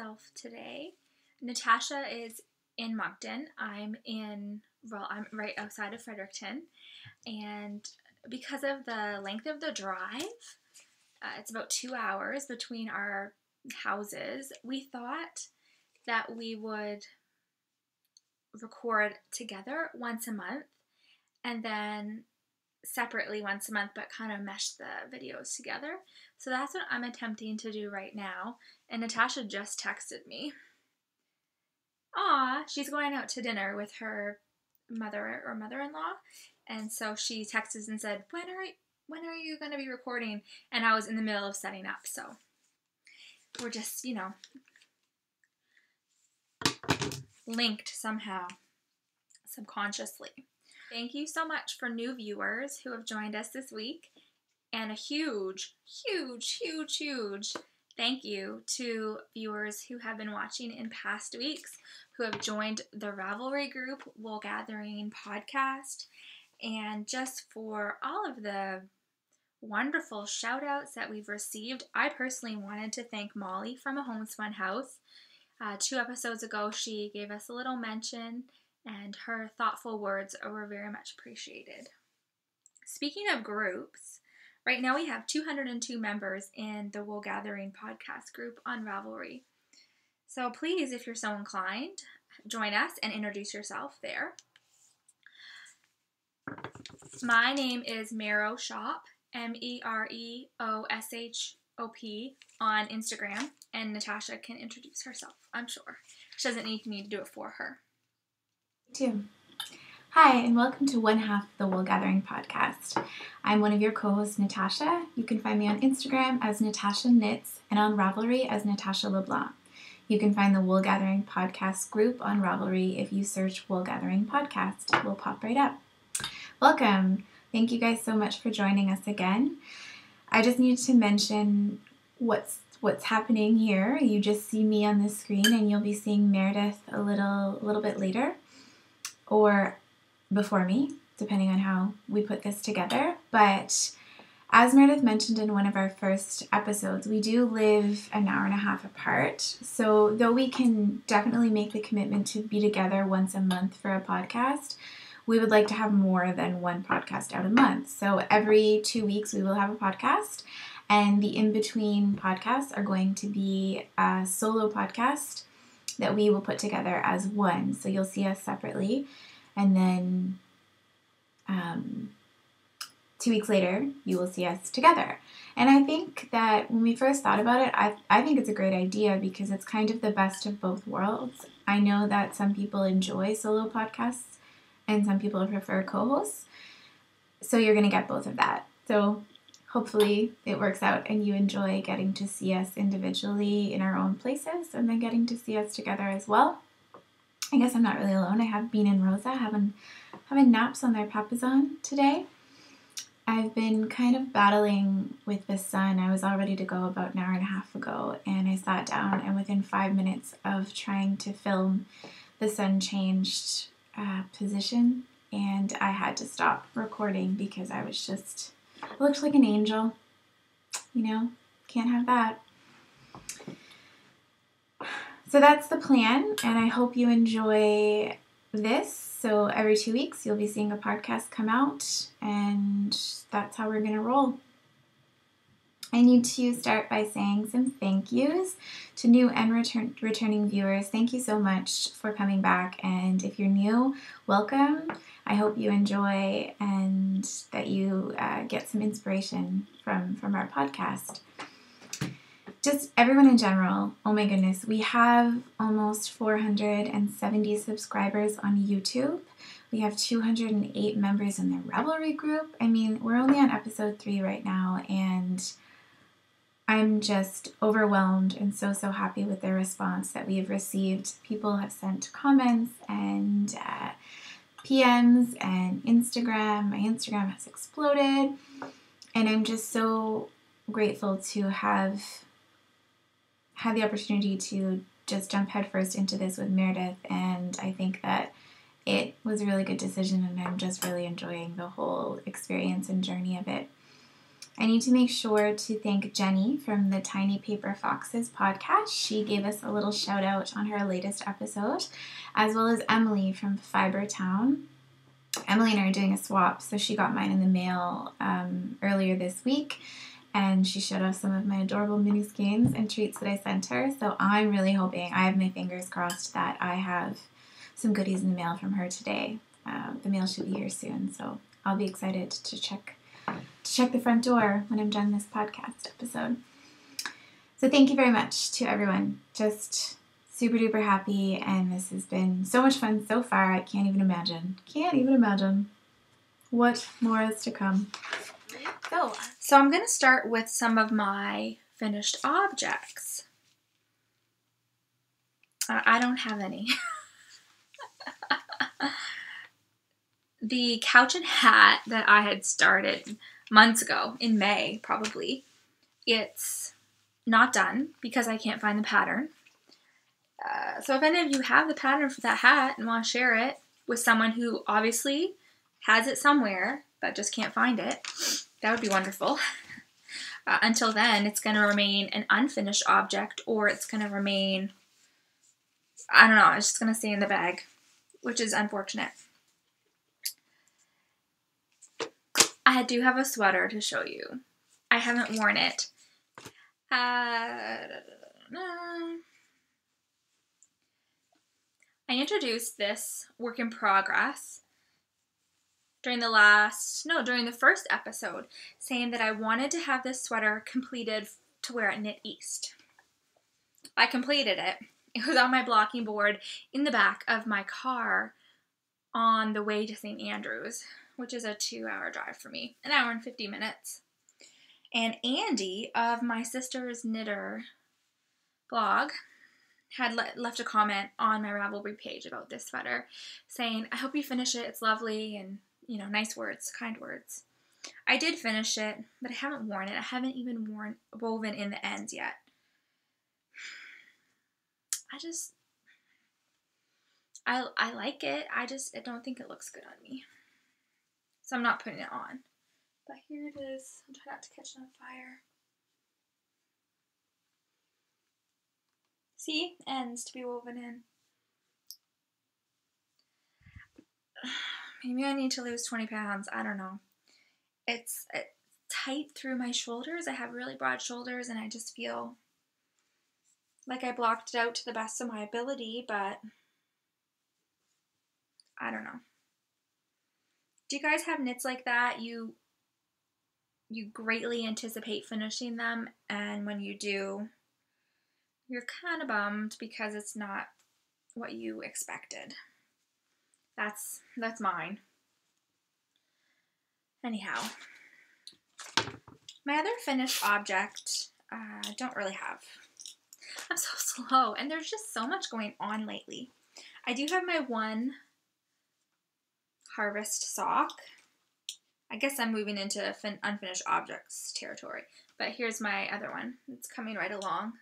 myself today. Natasha is in Moncton. I'm in well, I'm right outside of Fredericton, and because of the length of the drive, uh, it's about two hours between our houses. We thought that we would record together once a month and then separately once a month, but kind of mesh the videos together. So that's what I'm attempting to do right now. And Natasha just texted me. Ah, she's going out to dinner with her mother or mother-in-law, and so she texted and said, "When are when are you going to be recording?" And I was in the middle of setting up, so we're just you know linked somehow subconsciously. Thank you so much for new viewers who have joined us this week, and a huge, huge, huge, huge thank you to viewers who have been watching in past weeks, who have joined the Ravelry group, Wool Gathering podcast, and just for all of the wonderful shout outs that we've received. I personally wanted to thank Molly from A Homespun House. Uh, two episodes ago, she gave us a little mention and her thoughtful words were very much appreciated. Speaking of groups, right now we have 202 members in the Wool Gathering podcast group on Ravelry. So please, if you're so inclined, join us and introduce yourself there. My name is Mereoshop, Shop, M E R E O S H O P, on Instagram, and Natasha can introduce herself, I'm sure. She doesn't need me to do it for her too. Hi, and welcome to One Half the Wool Gathering podcast. I'm one of your co hosts, Natasha. You can find me on Instagram as Natasha Knits and on Ravelry as Natasha LeBlanc. You can find the Wool Gathering podcast group on Ravelry if you search Wool Gathering podcast. It will pop right up. Welcome. Thank you guys so much for joining us again. I just need to mention what's what's happening here. You just see me on the screen and you'll be seeing Meredith a little a little bit later or before me, depending on how we put this together. But as Meredith mentioned in one of our first episodes, we do live an hour and a half apart. So, though we can definitely make the commitment to be together once a month for a podcast, we would like to have more than one podcast out a month. So, every two weeks, we will have a podcast. And the in between podcasts are going to be a solo podcast that we will put together as one. So you'll see us separately. And then um, two weeks later, you will see us together. And I think that when we first thought about it, I, I think it's a great idea because it's kind of the best of both worlds. I know that some people enjoy solo podcasts and some people prefer co hosts. So you're going to get both of that. So hopefully it works out and you enjoy getting to see us individually in our own places and then getting to see us together as well. I guess I'm not really alone. I have Bean and Rosa having having naps on their papasan today. I've been kind of battling with the sun. I was all ready to go about an hour and a half ago, and I sat down, and within five minutes of trying to film, the sun changed uh, position, and I had to stop recording because I was just looked like an angel. You know, can't have that. So that's the plan, and I hope you enjoy this. So every two weeks, you'll be seeing a podcast come out, and that's how we're going to roll. I need to start by saying some thank yous to new and return, returning viewers. Thank you so much for coming back, and if you're new, welcome. I hope you enjoy and that you uh, get some inspiration from from our podcast. Just everyone in general. Oh my goodness, we have almost 470 subscribers on YouTube. We have 208 members in the Ravelry group. I mean, we're only on episode three right now, and I'm just overwhelmed and so, so happy with the response that we have received. People have sent comments and uh, PMs and Instagram. My Instagram has exploded, and I'm just so grateful to have had the opportunity to just jump headfirst into this with Meredith, and I think that it was a really good decision, and I'm just really enjoying the whole experience and journey of it. I need to make sure to thank Jenny from the Tiny Paper Foxes podcast. She gave us a little shout out on her latest episode, as well as Emily from Fiber Town. Emily and I are doing a swap, so she got mine in the mail um, earlier this week, and she showed us some of my adorable mini skeins and treats that I sent her. So I'm really hoping, I have my fingers crossed, that I have some goodies in the mail from her today. Uh, the mail should be here soon, so I'll be excited to check to check the front door when I'm done this podcast episode. So thank you very much to everyone. Just super duper happy, and this has been so much fun so far. I can't even imagine. Can't even imagine what more is to come. So, so I'm going to start with some of my finished objects. Uh, I don't have any. the couch and hat that I had started months ago in May, probably, it's not done because I can't find the pattern. Uh, so if any of you have the pattern for that hat and want to share it with someone who obviously has it somewhere but just can't find it, that would be wonderful. Uh, until then, it's going to remain an unfinished object or it's going to remain, I don't know, it's just going to stay in the bag, which is unfortunate. I do have a sweater to show you. I haven't worn it. Uh, I introduced this work in progress during the last, no, during the first episode, saying that I wanted to have this sweater completed to wear at Knit East. I completed it. It was on my blocking board in the back of my car on the way to St. Andrews which is a two hour drive for me, an hour and 50 minutes. And Andi of my sister's knitter blog had le- left a comment on my Ravelry page about this sweater saying, I hope you finish it. It's lovely and, you know, nice words, kind words. I did finish it, but I haven't worn it. I haven't even worn woven in the ends yet. I just I I like it. I just I don't think it looks good on me. So I'm not putting it on. But here it is. I'm trying not to catch it on fire. See? Ends to be woven in. Maybe I need to lose 20 pounds. I don't know. It's, tight through my shoulders. I have really broad shoulders and I just feel like I blocked it out to the best of my ability, but I don't know do you guys have knits like that? You you greatly anticipate finishing them and when you do you're kind of bummed because it's not what you expected. That's that's mine. Anyhow, my other finished object uh, I don't really have. I'm so slow and there's just so much going on lately. I do have my one harvest sock. I guess I'm moving into fin- unfinished objects territory. But here's my other one. It's coming right along.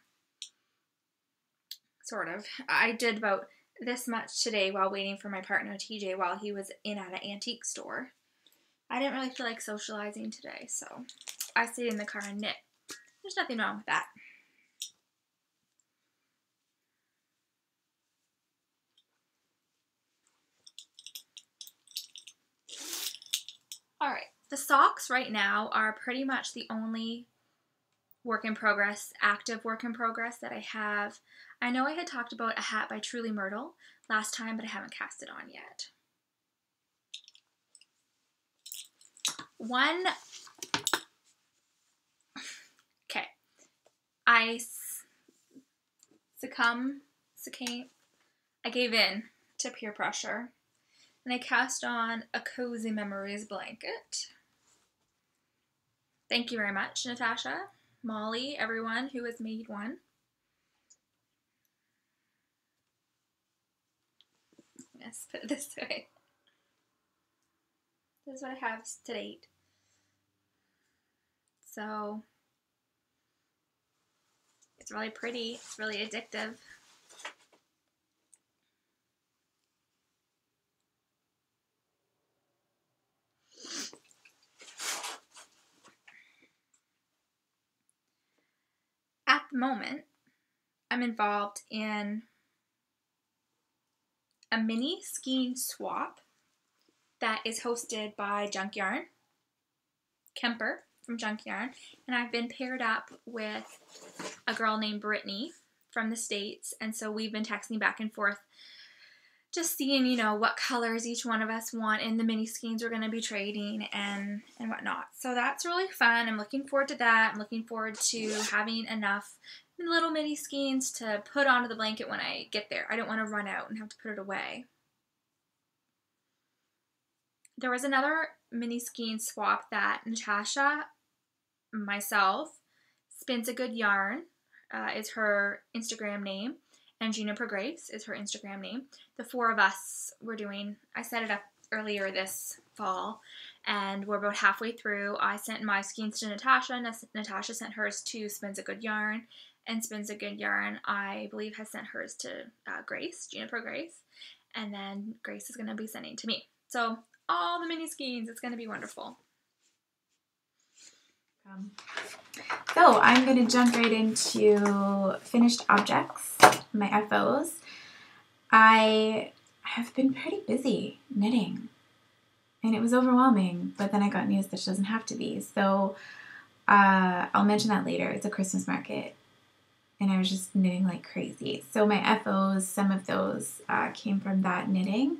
Sort of. I did about this much today while waiting for my partner TJ while he was in at an antique store. I didn't really feel like socializing today, so I stayed in the car and knit. There's nothing wrong with that. All right, the socks right now are pretty much the only work in progress, active work in progress that I have. I know I had talked about a hat by Truly Myrtle last time, but I haven't cast it on yet. One, okay, I succumb, succumb, I gave in to peer pressure and I cast on a Cozy Memories blanket. Thank you very much, Natasha, Molly, everyone who has made one. put it this way. This is what I have to date. So, it's really pretty, it's really addictive. At the moment, I'm involved in a mini skein swap that is hosted by Junk Yarn, Kemper from Junk Yarn, and I've been paired up with a girl named Brittany from the States, and so we've been texting back and forth just seeing, you know, what colors each one of us want in the mini skeins we're going to be trading and and whatnot. So that's really fun. I'm looking forward to that. I'm looking forward to having enough little mini skeins to put onto the blanket when I get there. I don't want to run out and have to put it away. There was another mini skein swap that Natasha, myself, Spins a Good Yarn uh, is her Instagram name and Juniper Grace is her Instagram name. The four of us were doing, I set it up earlier this fall, and we're about halfway through. I sent my skeins to Natasha, Natasha sent hers to Spins a Good Yarn, and Spins a Good Yarn, I believe, has sent hers to uh, Grace, Juniper Grace, and then Grace is going to be sending to me. So, all the mini skeins, it's going to be wonderful. Um, so I'm going to jump right into finished objects, my FOs. I have been pretty busy knitting and it was overwhelming, but then I got news that she doesn't have to be. So uh, I'll mention that later. It's a Christmas market and I was just knitting like crazy. So my FOs, some of those uh, came from that knitting.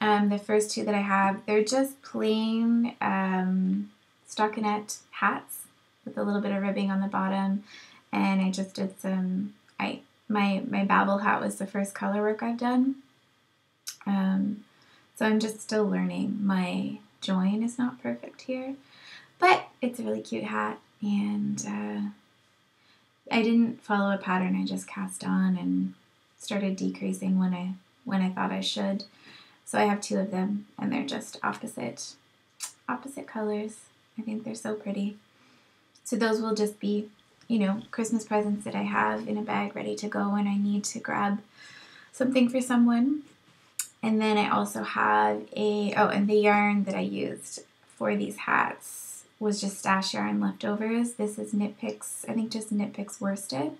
Um, the first two that I have, they're just plain um, stockinette hats with a little bit of ribbing on the bottom. And I just did some, I my, my Babel hat was the first color work I've done. Um, so I'm just still learning. My join is not perfect here, but it's a really cute hat. And uh, I didn't follow a pattern. I just cast on and started decreasing when I when I thought I should. So I have two of them, and they're just opposite opposite colors. I think they're so pretty. So those will just be, you know, Christmas presents that I have in a bag ready to go when I need to grab something for someone. And then I also have a, oh, and the yarn that I used for these hats was just stash yarn leftovers. This is Knit Picks, I think just Knit Picks worsted.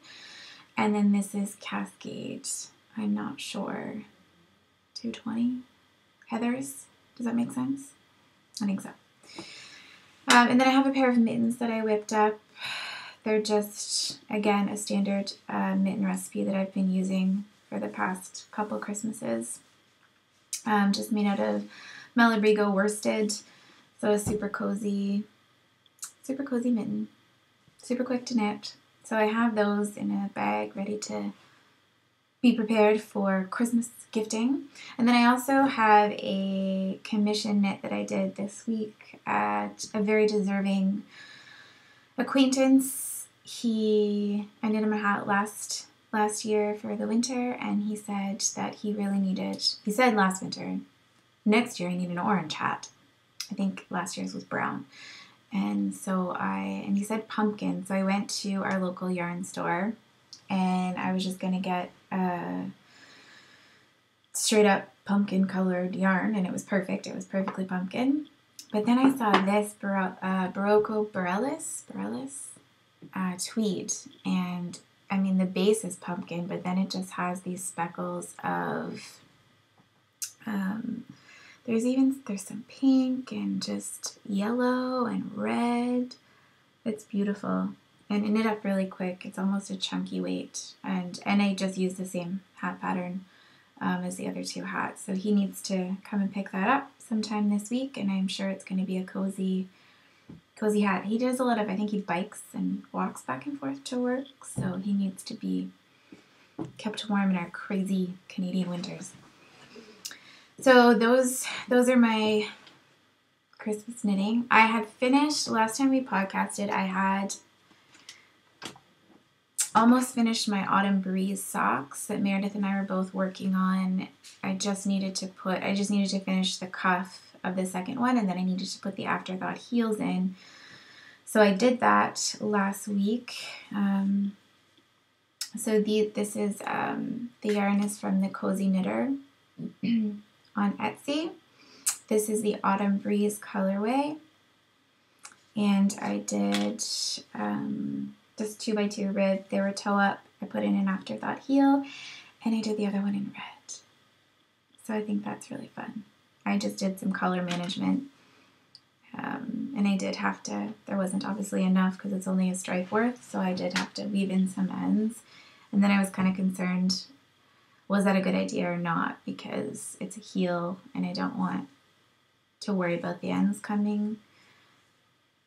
And then this is Cascade, I'm not sure, 220 Heathers. Does that make sense? I think so. Um, and then I have a pair of mittens that I whipped up. They're just, again, a standard uh, mitten recipe that I've been using for the past couple Christmases. Um, just made out of Malabrigo worsted. So a super cozy, super cozy mitten. Super quick to knit. So I have those in a bag ready to be prepared for Christmas gifting. And then I also have a commission knit that I did this week at a very deserving acquaintance. He I knit him a hat last last year for the winter and he said that he really needed he said last winter next year I need an orange hat. I think last year's was brown. And so I and he said pumpkin. So I went to our local yarn store and I was just gonna get a straight up pumpkin colored yarn and it was perfect. It was perfectly pumpkin. But then I saw this Bar- uh, Barocco Borealis, Borealis uh, tweed and I mean the base is pumpkin but then it just has these speckles of um, there's even there's some pink and just yellow and red. It's beautiful and knit up really quick. It's almost a chunky weight, and and I just used the same hat pattern um, as the other two hats. So he needs to come and pick that up sometime this week, and I'm sure it's going to be a cozy, cozy hat. He does a lot of, I think he bikes and walks back and forth to work, so he needs to be kept warm in our crazy Canadian winters. So those those are my Christmas knitting. I had finished last time we podcasted. I had almost finished my autumn breeze socks that Meredith and I were both working on. I just needed to put, I just needed to finish the cuff of the second one and then I needed to put the afterthought heels in. So I did that last week. Um, so the, this is, um, the yarn is from the Cozy Knitter on Etsy. This is the Autumn Breeze colorway. And I did, um, just two by two rib. They were toe up. I put in an afterthought heel, and I did the other one in red. So I think that's really fun. I just did some color management. Um, and I did have to, there wasn't obviously enough because it's only a stripe worth, so I did have to weave in some ends. And then I was kind of concerned was that a good idea or not because it's a heel and I don't want to worry about the ends coming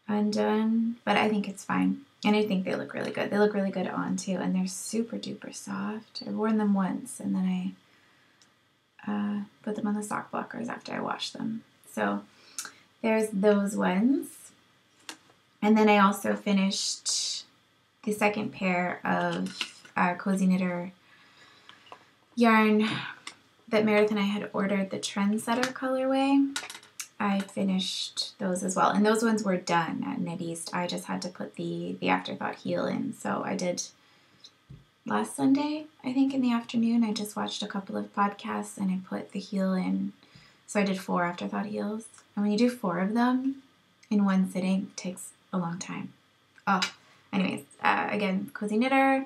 undone. But I think it's fine. And I think they look really good. They look really good on too, and they're super duper soft. I've worn them once and then I uh, put them on the sock blockers after I washed them. So there's those ones. And then I also finished the second pair of uh, Cozy Knitter yarn that Meredith and I had ordered, the Trendsetter colorway. I finished those as well. And those ones were done at Knit East. I just had to put the, the afterthought heel in. So I did last Sunday, I think, in the afternoon. I just watched a couple of podcasts and I put the heel in. So I did four afterthought heels. And when you do four of them in one sitting, it takes a long time. Oh, anyways, uh, again, Cozy Knitter.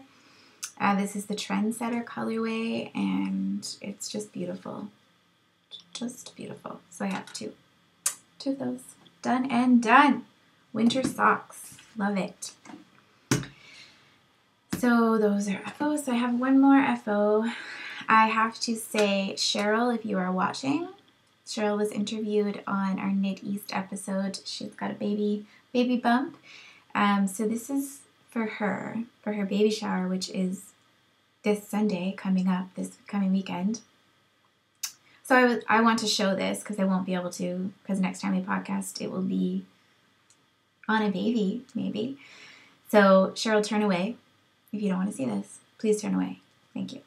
Uh, this is the Trendsetter colorway, and it's just beautiful. Just beautiful. So I have two. Two of those. Done and done. Winter socks. Love it. So those are FOs. So I have one more FO. I have to say, Cheryl, if you are watching, Cheryl was interviewed on our Knit East episode. She's got a baby baby bump. Um, so this is for her, for her baby shower, which is this Sunday coming up, this coming weekend. So I, was, I want to show this because I won't be able to, because next time we podcast, it will be on a baby, maybe. So Cheryl, turn away if you don't want to see this. Please turn away. Thank you.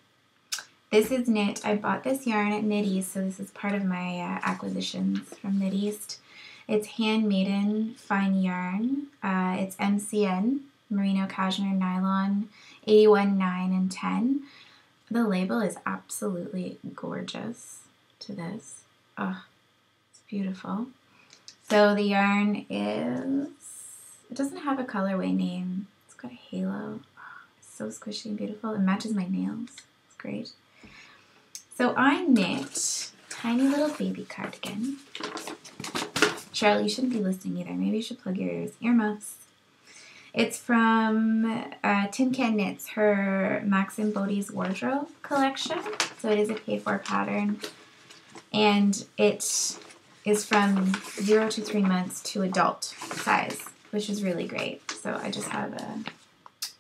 This is knit. I bought this yarn at Knit East, so this is part of my uh, acquisitions from Knit East. It's handmaiden fine yarn. Uh, it's MCN, merino cashmere nylon, 81, 9, and 10. The label is absolutely gorgeous to this. Oh, it's beautiful. So the yarn is, it doesn't have a colorway name. It's got a halo. Oh, it's so squishy and beautiful. It matches my nails. It's great. So I knit tiny little baby cardigan. Charlie, you shouldn't be listening either. Maybe you should plug your ears. Earmuffs. It's from uh, Tin Can Knits, her Maxim Bodhi's wardrobe collection. So it is a K4 pattern. And it is from zero to three months to adult size, which is really great. So I just have a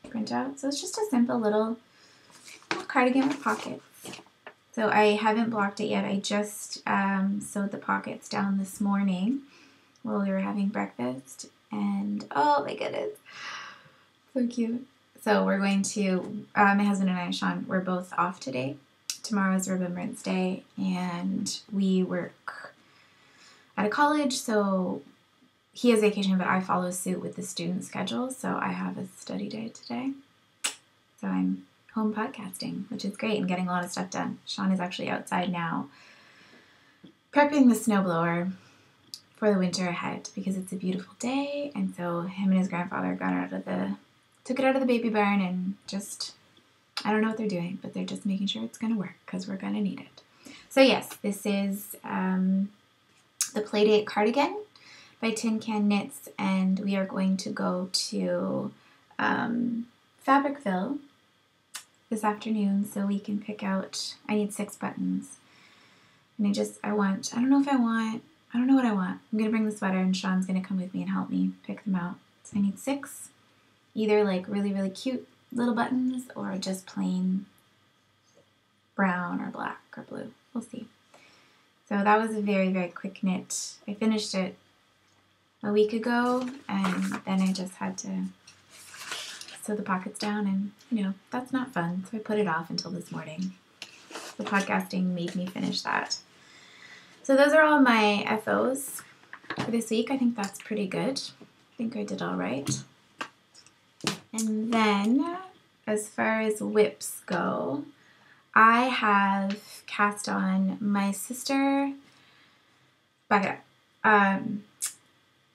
printout. So it's just a simple little, cardigan with pockets. So I haven't blocked it yet. I just um, sewed the pockets down this morning while we were having breakfast. And oh my goodness, so cute. So we're going to, uh, my husband and I, Sean, we're both off today. Tomorrow is Remembrance Day, and we work at a college, so he has vacation, but I follow suit with the student schedule, so I have a study day today. So I'm home podcasting, which is great and getting a lot of stuff done. Sean is actually outside now prepping the snowblower for the winter ahead because it's a beautiful day and so him and his grandfather got out of the took it out of the baby barn and just I don't know what they're doing, but they're just making sure it's gonna work because we're gonna need it. So yes, this is um, the Playdate cardigan by Tin Can Knits, and we are going to go to um, Fabricville this afternoon so we can pick out. I need six buttons, and I just I want I don't know if I want I don't know what I want. I'm gonna bring the sweater, and Sean's gonna come with me and help me pick them out. So I need six, either like really really cute little buttons or just plain brown or black or blue. We'll see. So that was a very very quick knit. I finished it a week ago, and then I just had to sew the pockets down, and you know that's not fun. So I put it off until this morning. The podcasting made me finish that. So those are all my FOs for this week. I think that's pretty good. I think I did all right. And then as far as whips go, I have cast on my sister back. Um,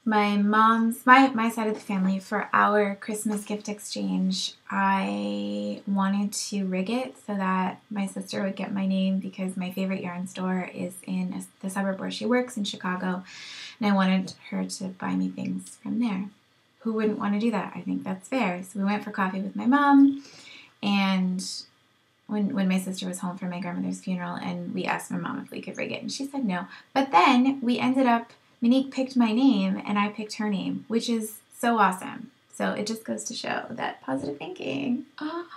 my mom's my my side of the family for our Christmas gift exchange, I wanted to rig it so that my sister would get my name because my favorite yarn store is in the suburb where she works in Chicago, and I wanted her to buy me things from there. Who wouldn't want to do that? I think that's fair. So we went for coffee with my mom, and when when my sister was home for my grandmother's funeral, and we asked my mom if we could rig it, and she said no. But then we ended up Monique picked my name and I picked her name, which is so awesome. So it just goes to show that positive thinking. Oh.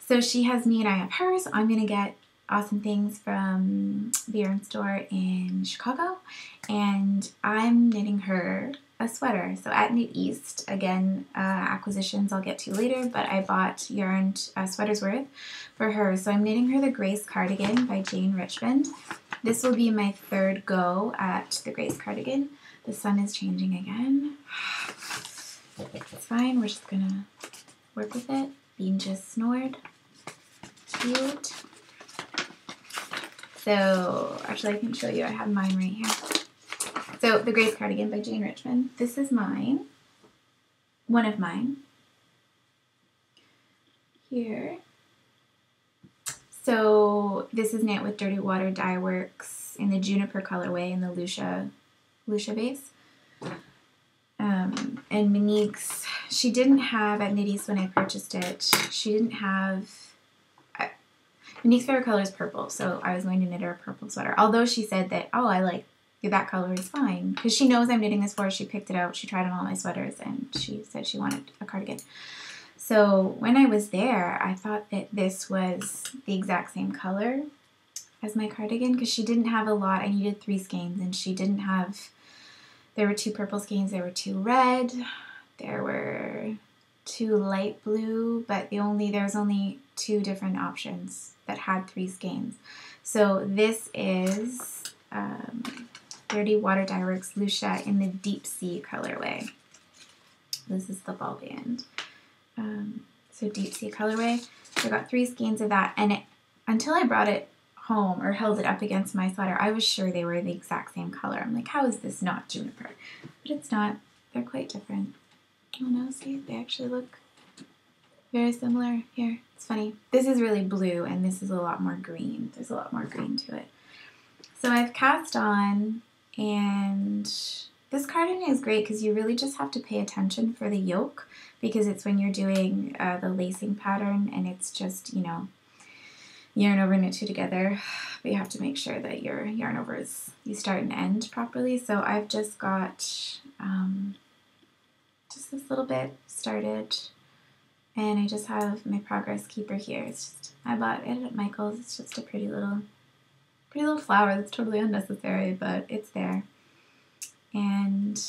So she has me and I have her. So I'm going to get awesome things from the yarn store in Chicago. And I'm knitting her a sweater. So at Knit East, again, uh, acquisitions I'll get to later, but I bought yarned uh, sweaters worth for her. So I'm knitting her the Grace Cardigan by Jane Richmond. This will be my third go at the Grace Cardigan. The sun is changing again. It's fine, we're just gonna work with it. Bean just snored. Cute. So, actually I can show you, I have mine right here. So, The Grace Cardigan by Jane Richmond. This is mine. One of mine. Here. So, this is knit with Dirty Water Dye Works in the Juniper colorway in the Lucia, Lucia base. Um, and Monique's, she didn't have at Knit East when I purchased it, she didn't have uh, Monique's favorite color is purple, so I was going to knit her a purple sweater. Although she said that, oh, I like that color is fine. Because she knows I'm knitting this for her. She picked it out. She tried on all my sweaters and she said she wanted a cardigan. So when I was there, I thought that this was the exact same color as my cardigan because she didn't have a lot. I needed three skeins and she didn't have, there were two purple skeins, there were two red, there were two light blue, but the only, there's only two different options that had three skeins. So this is um, Dirty Water Works Lucia in the Deep Sea colorway. This is the ball band. Um, so Deep Sea colorway. So I got three skeins of that, and it, until I brought it home or held it up against my sweater, I was sure they were the exact same color. I'm like, how is this not juniper? But it's not. They're quite different. Oh no, see, they actually look very similar here. It's funny. This is really blue, and this is a lot more green. There's a lot more green to it. So I've cast on and this cardigan is great because you really just have to pay attention for the yoke because it's when you're doing uh, the lacing pattern and it's just, you know, yarn over and knit two together. But you have to make sure that your yarn overs, you start and end properly. So I've just got um, just this little bit started and I just have my progress keeper here. It's just, I bought it at Michael's. It's just a pretty little pretty little flower that's totally unnecessary, but it's there. And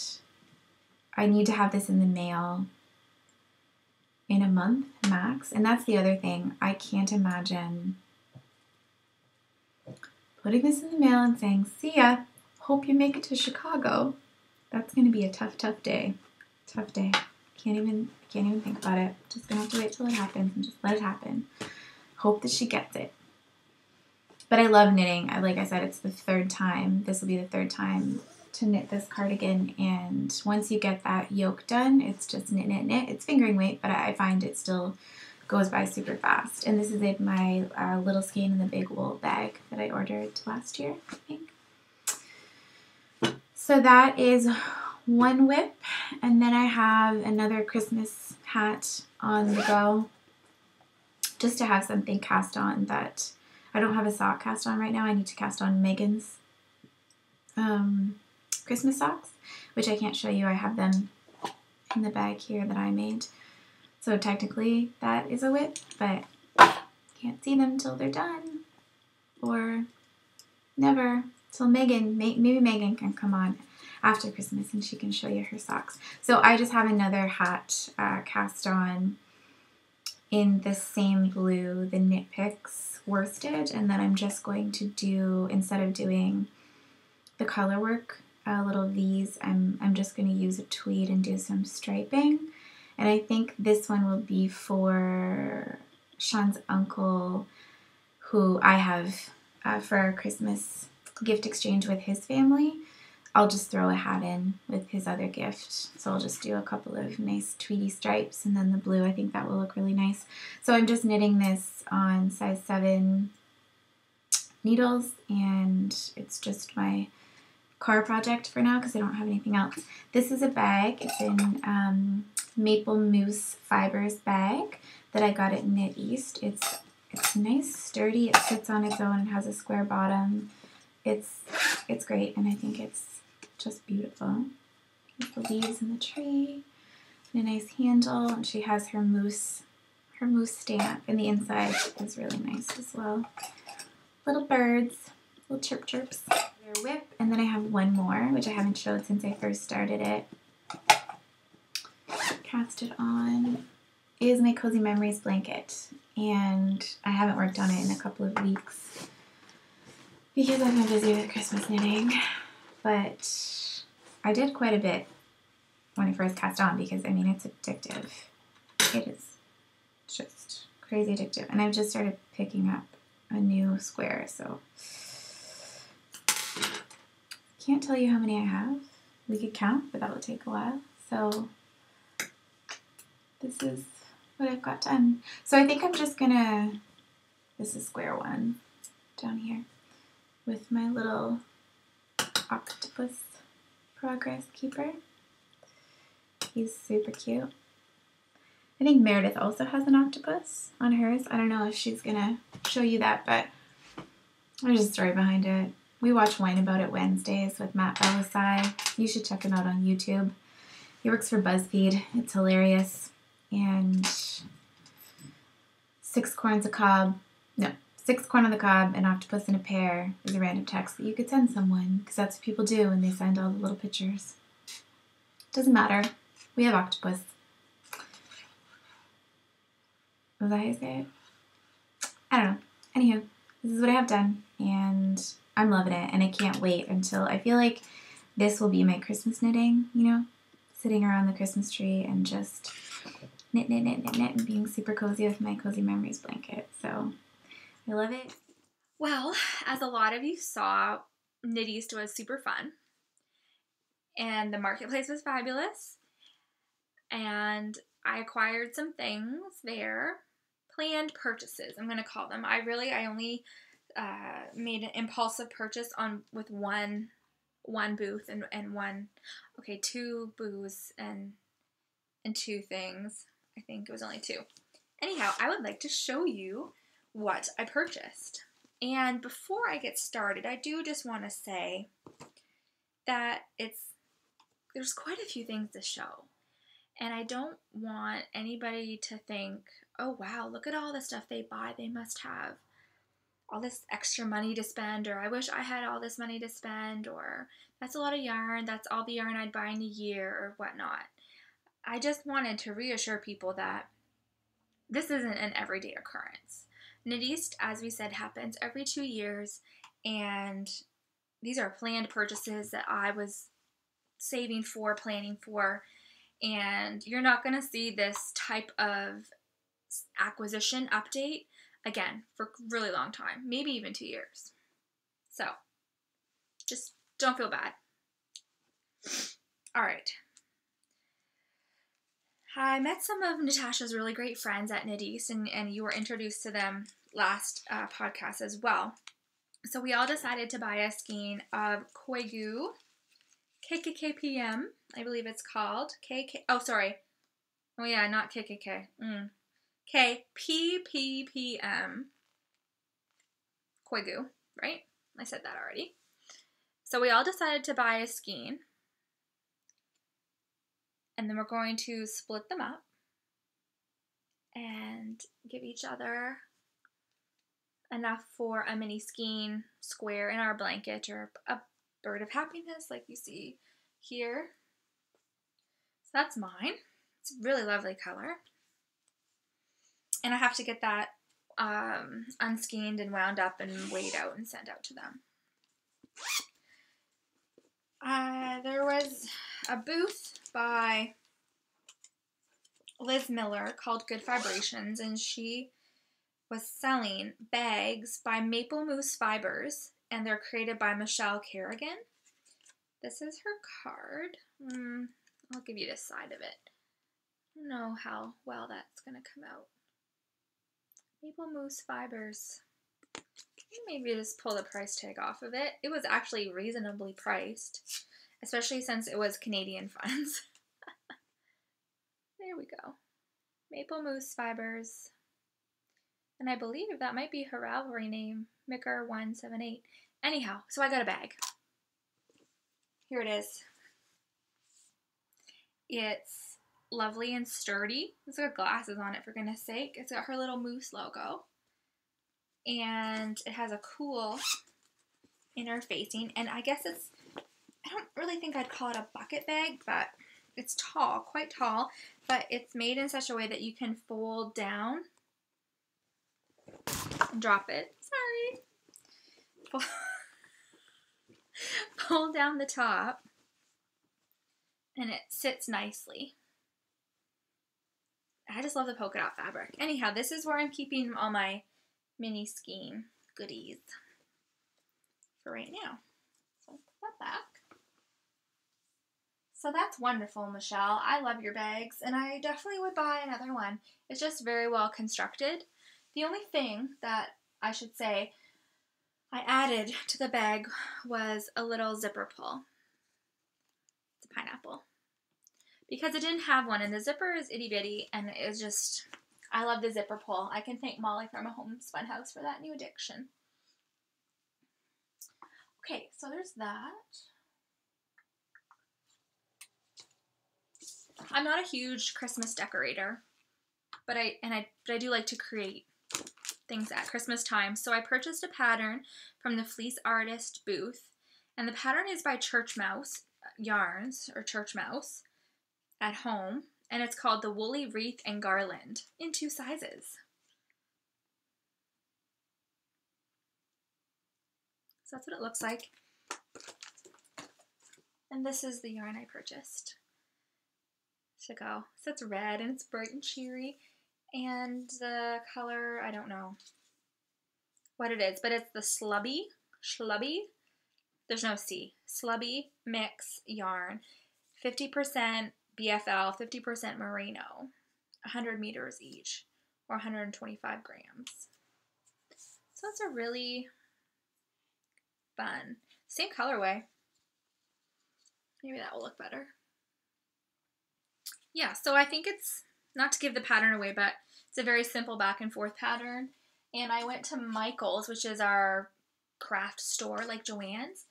I need to have this in the mail in a month max. And that's the other thing. I can't imagine putting this in the mail and saying, see ya, hope you make it to Chicago. That's going to be a tough, tough day. Tough day. Can't even, can't even think about it. Just going to have to wait till it happens and just let it happen. Hope that she gets it. But I love knitting. Like I said, it's the third time. This will be the third time to knit this cardigan. And once you get that yoke done, it's just knit, knit, knit. It's fingering weight, but I find it still goes by super fast. And this is in my uh, little skein in the big wool bag that I ordered last year, I think. So that is one whip. And then I have another Christmas hat on the go just to have something cast on that I don't have a sock cast on right now. I need to cast on Megan's um, Christmas socks, which I can't show you. I have them in the bag here that I made. So technically that is a whip, but can't see them until they're done. Or never. Till Megan, maybe Megan can come on after Christmas and she can show you her socks. So I just have another hat uh, cast on in the same blue, the Knit Picks worsted and then I'm just going to do, instead of doing the color work, uh, little V's, I'm, I'm just going to use a tweed and do some striping. And I think this one will be for Sean's uncle, who I have uh, for our Christmas gift exchange with his family. I'll just throw a hat in with his other gift. So I'll just do a couple of nice tweedy stripes and then the blue. I think that will look really nice. So I'm just knitting this on size 7 needles and it's just my car project for now because I don't have anything else. This is a bag. It's in um, Maple Mousse Fibers bag that I got at Knit East. It's it's nice, sturdy. It sits on its own It has a square bottom. It's it's great, and I think it's just beautiful. With the leaves in the tree, and a nice handle, and she has her mousse her mousse stamp, and the inside is really nice as well. Little birds, little chirp chirps. Their whip, and then I have one more, which I haven't showed since I first started it. Cast it on is my Cozy Memories blanket, and I haven't worked on it in a couple of weeks because I've been busy with Christmas knitting. But I did quite a bit when I first cast on because I mean it's addictive. It is just crazy addictive, and I've just started picking up a new square, so can't tell you how many I have. We could count, but that would take a while. So this is what I've got done. So I think I'm just gonna, this is square one down here with my little octopus progress keeper. He's super cute. I think Meredith also has an octopus on hers. I don't know if she's gonna show you that, but there's a story behind it. We watch Wine About It Wednesdays with Matt Bellassai. You should check him out on YouTube. He works for BuzzFeed. It's hilarious and six corns a cob. No, six corn on the cob, an octopus in a pear is a random text that you could send someone because that's what people do when they send all the little pictures. Doesn't matter. We have octopus. Was that how say it? I don't know. Anywho, this is what I have done, and I'm loving it, and I can't wait until I feel like this will be my Christmas knitting, you know, sitting around the Christmas tree and just knit, knit, knit, knit, knit, and being super cozy with my Cozy Memories blanket. So I love it. Well, as a lot of you saw, Knit East was super fun. And the marketplace was fabulous. And I acquired some things there. Planned purchases, I'm going to call them. I really, I only uh, made an impulsive purchase on with one one booth and, and one okay two booths and and two things I think it was only two. Anyhow, I would like to show you what I purchased. And before I get started, I do just want to say that it's there's quite a few things to show. And I don't want anybody to think, oh wow, look at all the stuff they buy. They must have all this extra money to spend, or I wish I had all this money to spend, or that's a lot of yarn, that's all the yarn I'd buy in a year, or whatnot. I just wanted to reassure people that this isn't an everyday occurrence. Knit as we said, happens every two years, and these are planned purchases that I was saving for, planning for, and you're not going to see this type of acquisition update again for a really long time, maybe even two years. So, just don't feel bad. All right. I met some of Natasha's really great friends at Knit and, and you were introduced to them last uh, podcast as well. So we all decided to buy a skein of Koigu KKKPM, I believe it's called. KK, oh, sorry. Oh, yeah, not KKK. Mm. KPPPM. Koigu, right? I said that already. So we all decided to buy a skein and then we're going to split them up and give each other enough for a mini skein square in our blanket or a bird of happiness like you see here. So that's mine. It's a really lovely color. And I have to get that um, unskeined and wound up and weighed out and sent out to them. Uh, there was a booth by Liz Miller called Good Vibrations, and she was selling bags by Maple Moose Fibers, and they're created by Michelle Kerrigan. This is her card. Mm, I'll give you this side of it. I don't know how well that's going to come out. Maple Moose Fibers. Maybe just pull the price tag off of it. It was actually reasonably priced, especially since it was Canadian funds. there we go. Maple Moose Fibers. And I believe that might be her Ravelry name, Micker178. Anyhow, so I got a bag. Here it is. It's lovely and sturdy. It's got glasses on it, for goodness sake. It's got her little moose logo. And it has a cool inner facing. And I guess it's, I don't really think I'd call it a bucket bag, but it's tall, quite tall. But it's made in such a way that you can fold down and drop it. Sorry. pull down the top and it sits nicely. I just love the polka dot fabric. Anyhow, this is where I'm keeping all my mini skein goodies for right now. So put that back. So that's wonderful, Michelle. I love your bags, and I definitely would buy another one. It's just very well constructed. The only thing that I should say I added to the bag was a little zipper pull. It's a pineapple. Because it didn't have one, and the zipper is itty bitty, and it was just, I love the zipper pull. I can thank Molly from a homespun house for that new addiction. Okay, so there's that. I'm not a huge Christmas decorator, but I and I but I do like to create things at Christmas time. So I purchased a pattern from the Fleece Artist booth, and the pattern is by Church Mouse Yarns or Church Mouse at home, and it's called the Woolly Wreath and Garland in two sizes. So that's what it looks like. And this is the yarn I purchased to oh, go. So it's red and it's bright and cheery. And the color, I don't know what it is, but it's the Slubby, Schlubby, there's no C, Slubby Mix Yarn. 50% BFL, 50% Merino, 100 meters each, or 125 grams. So it's a really fun, same colorway. Maybe that will look better. Yeah, so I think it's not to give the pattern away, but it's a very simple back and forth pattern. And I went to Michael's, which is our craft store like Joann's,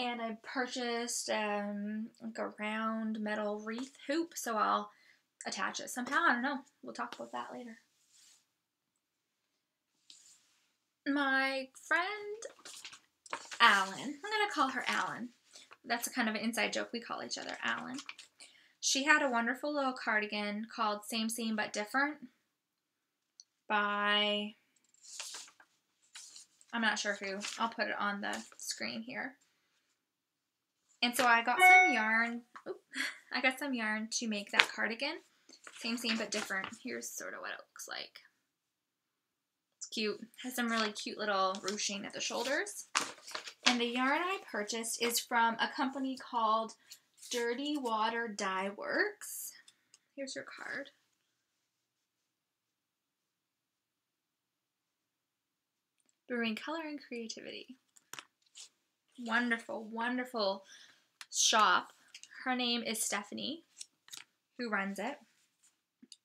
and I purchased um, like a round metal wreath hoop, so I'll attach it somehow. I don't know. We'll talk about that later. My friend Alan, I'm gonna call her Alan. That's a kind of an inside joke. We call each other Alan. She had a wonderful little cardigan called Same Same But Different by, I'm not sure who. I'll put it on the screen here. And so I got some yarn. I got some yarn to make that cardigan. Same, same, but different. Here's sort of what it looks like. It's cute. Has some really cute little ruching at the shoulders. And the yarn I purchased is from a company called Dirty Water Dye Works. Here's your card. Brewing color and creativity. Wonderful, wonderful shop. Her name is Stephanie, who runs it.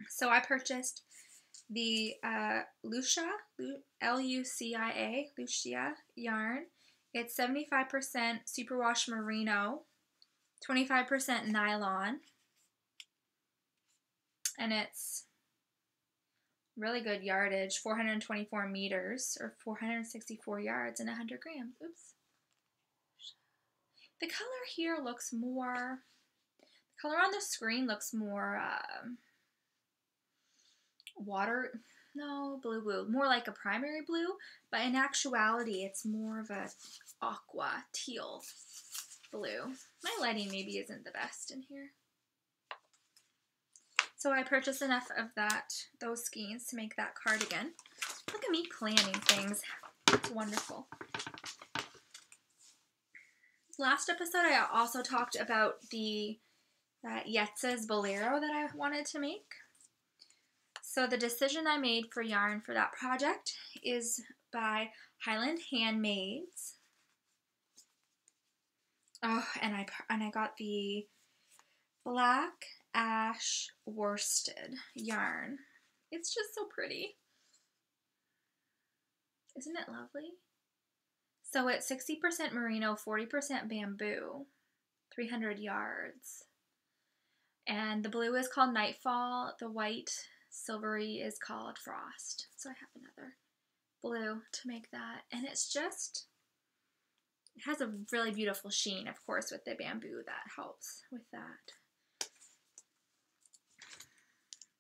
So I purchased the uh, Lucia, L-U-C-I-A, Lucia yarn. It's 75% superwash merino 25% nylon. And it's really good yardage 424 meters or 464 yards and 100 grams. Oops. The color here looks more, the color on the screen looks more uh, water, no, blue, blue, more like a primary blue, but in actuality, it's more of a aqua teal blue. My lighting maybe isn't the best in here. So I purchased enough of that, those skeins to make that cardigan. Look at me planning things. It's wonderful. Last episode, I also talked about the uh, Yetz's Bolero that I wanted to make. So the decision I made for yarn for that project is by Highland Handmaids. Oh, and I and I got the black ash worsted yarn. It's just so pretty. Isn't it lovely? So it's 60% merino, 40% bamboo, 300 yards. And the blue is called Nightfall, the white silvery is called Frost. So I have another blue to make that. And it's just, it has a really beautiful sheen, of course, with the bamboo that helps with that.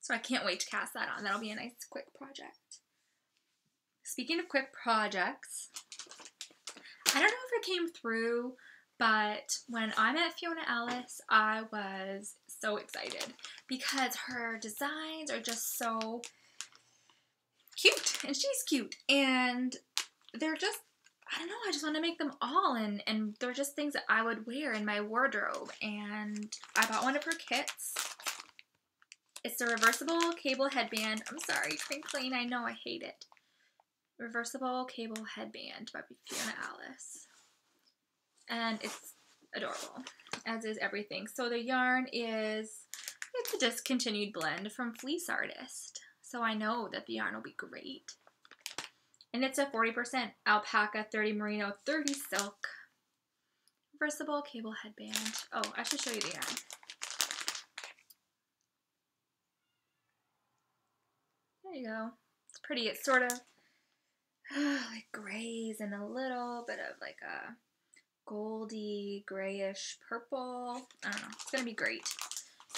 So I can't wait to cast that on. That'll be a nice quick project. Speaking of quick projects, I don't know if it came through, but when I met Fiona Ellis, I was so excited because her designs are just so cute and she's cute and they're just I don't know, I just want to make them all and and they're just things that I would wear in my wardrobe and I bought one of her kits. It's a reversible cable headband. I'm sorry, crinkling, I know I hate it. Reversible Cable Headband by Fiona Alice. And it's adorable, as is everything. So the yarn is, it's a discontinued blend from Fleece Artist. So I know that the yarn will be great. And it's a 40% alpaca, 30 merino, 30 silk. Reversible cable headband. Oh, I should show you the yarn. There you go. It's pretty. It's sort of like grays and a little bit of like a goldy grayish purple. I don't know. It's going to be great.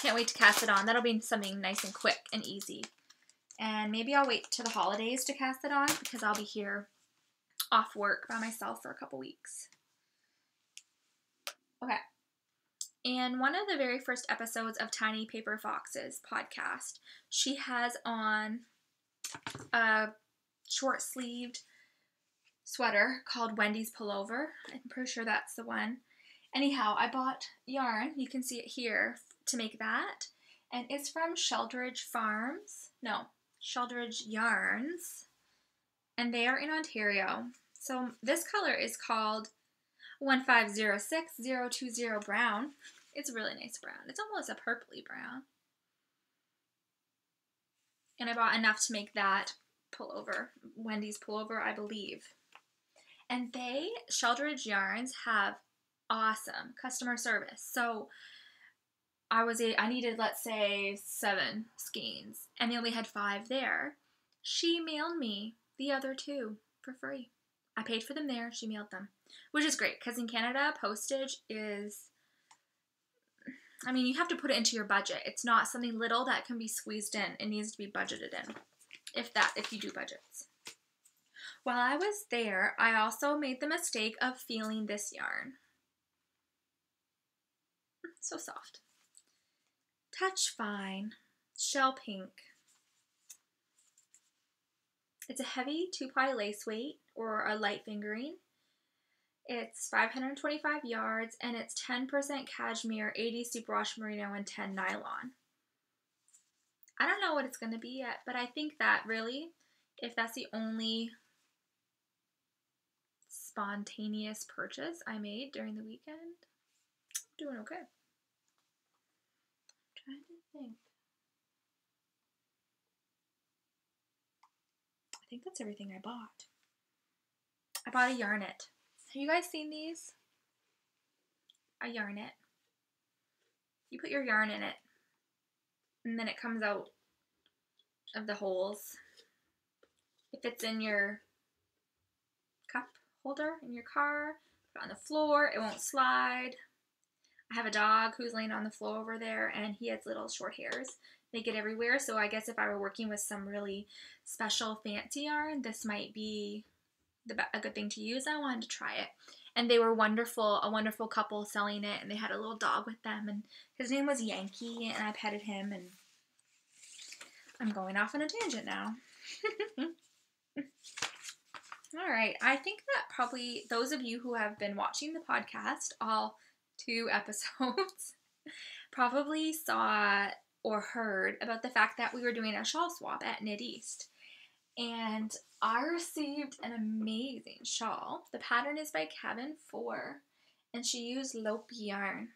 Can't wait to cast it on. That'll be something nice and quick and easy. And maybe I'll wait to the holidays to cast it on because I'll be here off work by myself for a couple weeks. Okay. In one of the very first episodes of Tiny Paper Foxes podcast, she has on a short sleeved sweater called Wendy's Pullover. I'm pretty sure that's the one. Anyhow, I bought yarn, you can see it here, to make that. And it's from Sheldridge Farms. No, Sheldridge Yarns. And they are in Ontario. So this color is called 1506020 brown. It's a really nice brown. It's almost a purpley brown. And I bought enough to make that pullover, Wendy's pullover, I believe. And they, Sheldridge Yarns, have awesome customer service. So I was a, I needed let's say seven skeins, and they only had five there. She mailed me the other two for free. I paid for them there. She mailed them, which is great because in Canada, postage is. I mean, you have to put it into your budget. It's not something little that can be squeezed in. It needs to be budgeted in if that if you do budgets. While I was there, I also made the mistake of feeling this yarn. So soft. Touch Fine, Shell Pink. It's a heavy two-ply lace weight or a light fingering. It's 525 yards and it's 10% cashmere, 80 superwash merino, and 10 nylon. I don't know what it's going to be yet, but I think that really, if that's the only spontaneous purchase I made during the weekend, I'm doing okay. I'm trying to think. I think that's everything I bought. I bought a Yarnet. Have you guys seen these? A Yarnet. You put your yarn in it and then it comes out of the holes. If it's in your cup holder in your car, put it on the floor, it won't slide. I have a dog who's laying on the floor over there and he has little short hairs. They get everywhere, so I guess if I were working with some really special fancy yarn, this might be the, a good thing to use. I wanted to try it. And they were wonderful, a wonderful couple selling it, and they had a little dog with them, and his name was Yankee, and I petted him, and I'm going off on a tangent now. All right. I think that probably those of you who have been watching the podcast, all two episodes, probably saw or heard about the fact that we were doing a shawl swap at Knit East. And I received an amazing shawl. The pattern is by Cabin 4, and she used Lope yarn.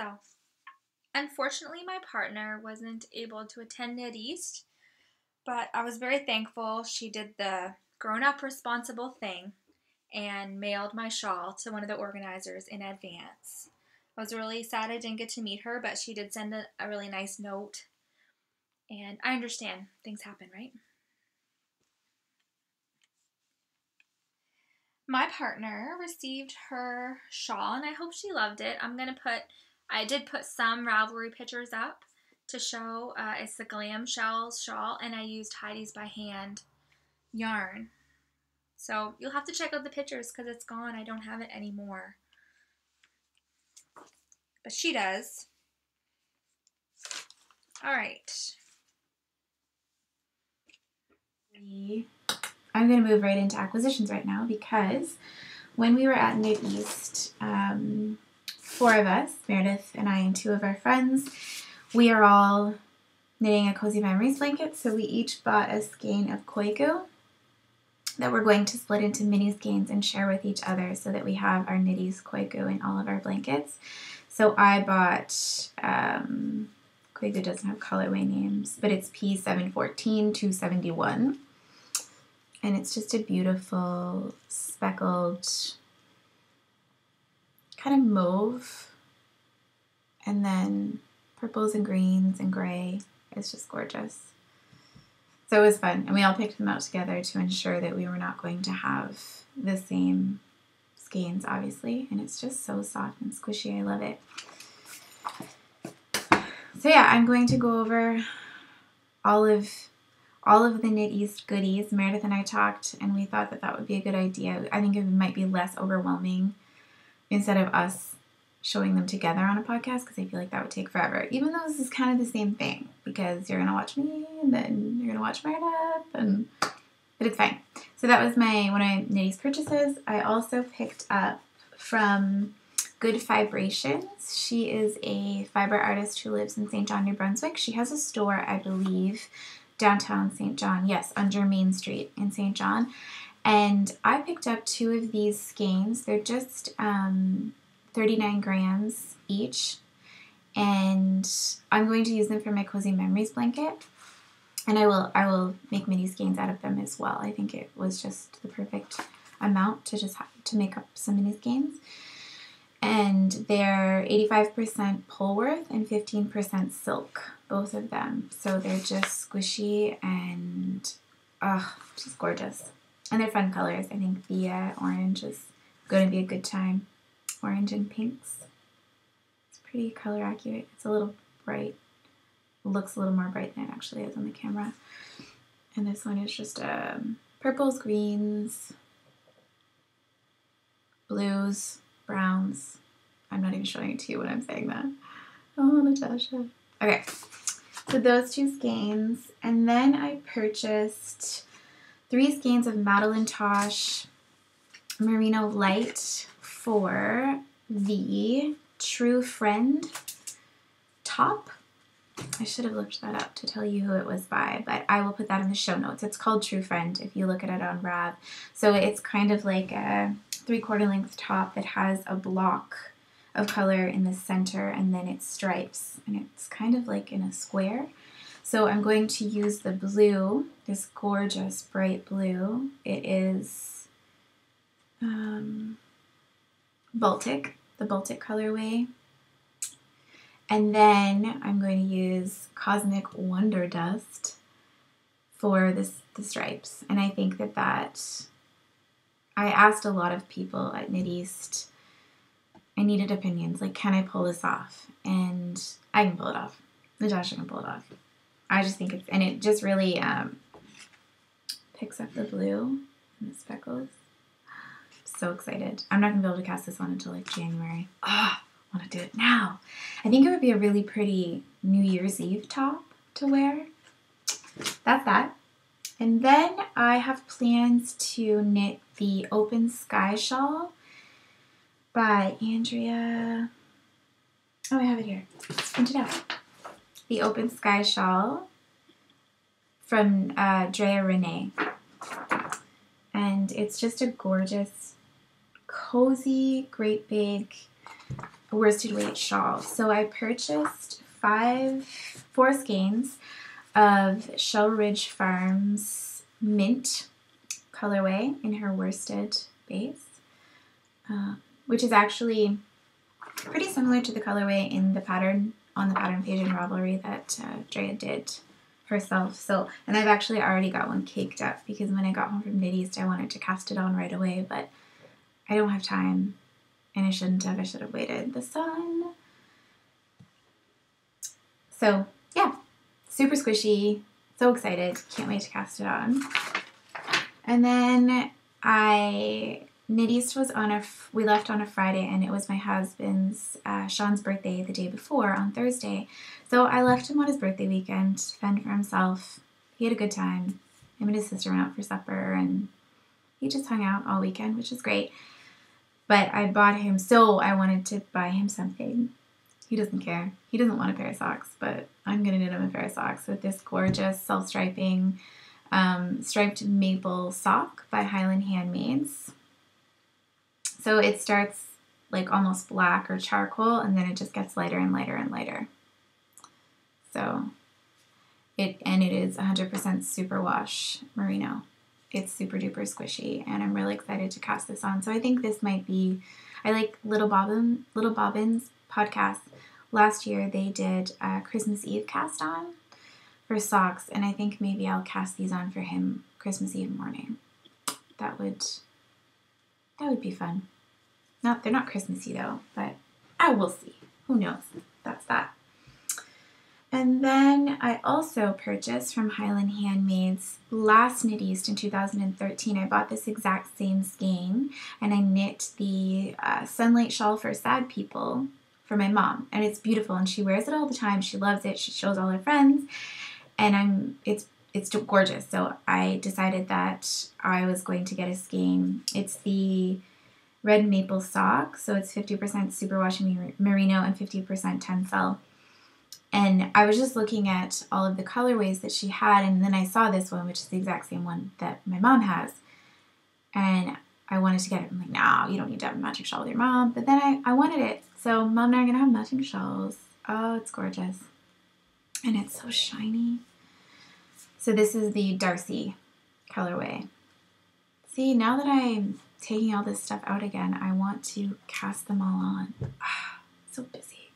So, unfortunately, my partner wasn't able to attend Knit East, but I was very thankful she did the grown up responsible thing and mailed my shawl to one of the organizers in advance. I was really sad I didn't get to meet her, but she did send a, a really nice note. And I understand things happen, right? My partner received her shawl and I hope she loved it. I'm going to put I did put some Ravelry pictures up to show. Uh, it's the Glam Shells shawl, and I used Heidi's by Hand yarn. So you'll have to check out the pictures because it's gone. I don't have it anymore. But she does. All right. I'm going to move right into acquisitions right now because when we were at Knit East, um, four of us, Meredith and I and two of our friends, we are all knitting a Cozy Memories blanket. So we each bought a skein of Koigu that we're going to split into mini skeins and share with each other so that we have our Knitties Koigu in all of our blankets. So I bought, um, doesn't have colorway names, but it's P714 271. And it's just a beautiful speckled kind of mauve and then purples and greens and gray. It's just gorgeous. So it was fun. And we all picked them out together to ensure that we were not going to have the same skeins, obviously. And it's just so soft and squishy. I love it. So yeah, I'm going to go over all of all of the Knit East goodies. Meredith and I talked, and we thought that that would be a good idea. I think it might be less overwhelming instead of us showing them together on a podcast because I feel like that would take forever. Even though this is kind of the same thing because you're gonna watch me and then you're gonna watch Meredith and but it's fine. So that was my one of East purchases. I also picked up from Good Vibrations. She is a fiber artist who lives in St. John, New Brunswick. She has a store, I believe, downtown St. John. Yes, under Main Street in St. John. And I picked up two of these skeins. They're just um, 39 grams each. And I'm going to use them for my Cozy Memories blanket. And I will I will make mini skeins out of them as well. I think it was just the perfect amount to just have, to make up some mini skeins. And they're 85% Polworth and 15% silk, both of them. So they're just squishy and, ugh, just gorgeous. And they're fun colors. I think the uh, orange is going to be a good time. Orange and pinks. It's pretty color accurate. It's a little bright. It looks a little more bright than it actually is on the camera. And this one is just um, purples, greens, blues, browns. I'm not even showing it to you when I'm saying that. Oh, Natasha. Okay, so those two skeins. And then I purchased three skeins of Madeline Tosh Merino Light for the True Friend top. I should have looked that up to tell you who it was by, but I will put that in the show notes. It's called True Friend if you look at it on Rav. So it's kind of like a three quarter length top that has a block of color in the center and then it stripes and it's kind of like in a square. So I'm going to use the blue, this gorgeous bright blue. It is um, Baltic, the Baltic colorway. And then I'm going to use Cosmic Wonder Dust for this the stripes. And I think that that I asked a lot of people at Knit East I needed opinions. Like, can I pull this off? And I can pull it off. Natasha can pull it off. I just think it's, and it just really um, picks up the blue and the speckles. So excited. I'm not gonna be able to cast this on until like January. Ah, I want to do it now. I think it would be a really pretty New Year's Eve top to wear. That's that. And then I have plans to knit the Open Sky Shawl by Andrea. Oh, I have it here. Print it out. The Open Sky Shawl from uh, Drea Renee. And it's just a gorgeous, cozy, great big worsted weight shawl. So I purchased five, four skeins of Sheldridge Farms mint colorway in her worsted base, uh, which is actually pretty similar to the colorway in the pattern on the pattern page in Ravelry that uh, Drea did herself. So, and I've actually already got one caked up because when I got home from Knit East, I wanted to cast it on right away, but I don't have time and I shouldn't have. I should have waited. The sun. So, yeah, super squishy. So excited. Can't wait to cast it on. And then I East was on a we left on a Friday and it was my husband's uh, Sean's birthday the day before on Thursday. So I left him on his birthday weekend, to fend for himself. He had a good time. Him and his sister went out for supper and he just hung out all weekend, which is great. But I bought him so I wanted to buy him something. He doesn't care. He doesn't want a pair of socks, but I'm gonna knit him a pair of socks with this gorgeous self-striping um, striped maple sock by Highland Handmaids. So it starts like almost black or charcoal and then it just gets lighter and lighter and lighter. So it and it is 100% superwash merino. It's super duper squishy and I'm really excited to cast this on. So I think this might be I like Little Bobbin Little Bobbins podcast. Last year they did a Christmas Eve cast on for socks and I think maybe I'll cast these on for him Christmas Eve morning. That would that would be fun. Not they're not Christmassy though, but I will see. Who knows? That's that. And then I also purchased from Highland Handmaids last Knit East in 2013. I bought this exact same skein and I knit the uh, Sunlight Shawl for Sad People for my mom. And it's beautiful and she wears it all the time. She loves it. She shows all her friends. And I'm it's it's gorgeous. So I decided that I was going to get a skein. It's the red maple sock. So it's 50% superwash merino and 50% tencel. And I was just looking at all of the colorways that she had, and then I saw this one, which is the exact same one that my mom has. And I wanted to get it. I'm like, no, you don't need to have a matching shawl with your mom. But then I, I wanted it. So mom and I are gonna have matching shawls. Oh, it's gorgeous. And it's so shiny. So this is the Darcy colorway. See, now that I'm taking all this stuff out again, I want to cast them all on. Ah, so busy.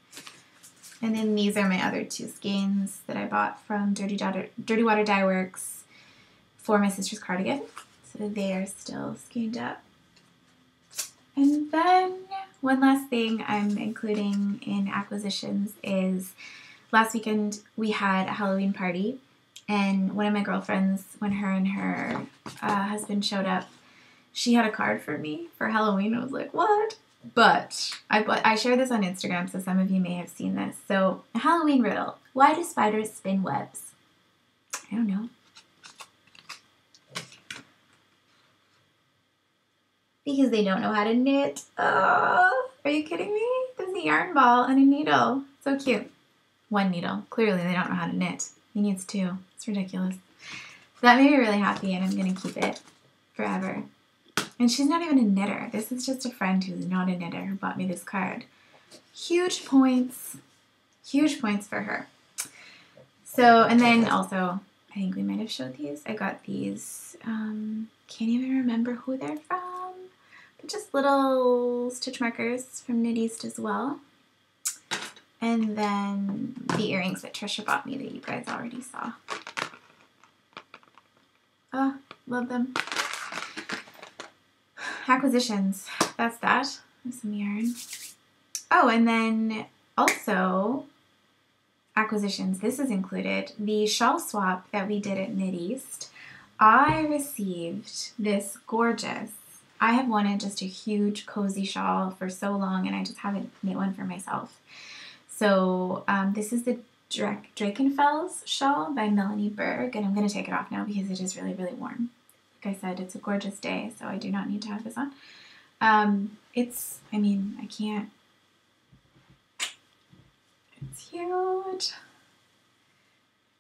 And then these are my other two skeins that I bought from Dirty, Water, Dirty Water Dye Works for my sister's cardigan. So they are still skeined up. And then one last thing I'm including in acquisitions is last weekend we had a Halloween party and one of my girlfriends, when her and her uh, husband showed up, she had a card for me for Halloween. I was like, what? But I I share this on Instagram, so some of you may have seen this. So Halloween riddle: Why do spiders spin webs? I don't know. Because they don't know how to knit. Oh, are you kidding me? There's a yarn ball and a needle. So cute. One needle. Clearly they don't know how to knit. He needs two. It's ridiculous. That made me really happy, and I'm gonna keep it forever. And she's not even a knitter. This is just a friend who's not a knitter who bought me this card. Huge points. Huge points for her. So, and then also, I think we might have showed these. I got these, um, can't even remember who they're from, but just little stitch markers from Knit East as well. And then the earrings that Trisha bought me that you guys already saw. Oh, love them acquisitions. That's that. There's some yarn. oh, and then also acquisitions. This is included the shawl swap that we did at Knit East. I received this gorgeous. I have wanted just a huge cozy shawl for so long, and I just haven't knit one for myself. So um, this is the Drak- Drachenfels shawl by Melanie Berg, and I'm going to take it off now because it is really, really warm. Like I said, it's a gorgeous day, so I do not need to have this on. Um, it's, I mean, I can't. It's huge.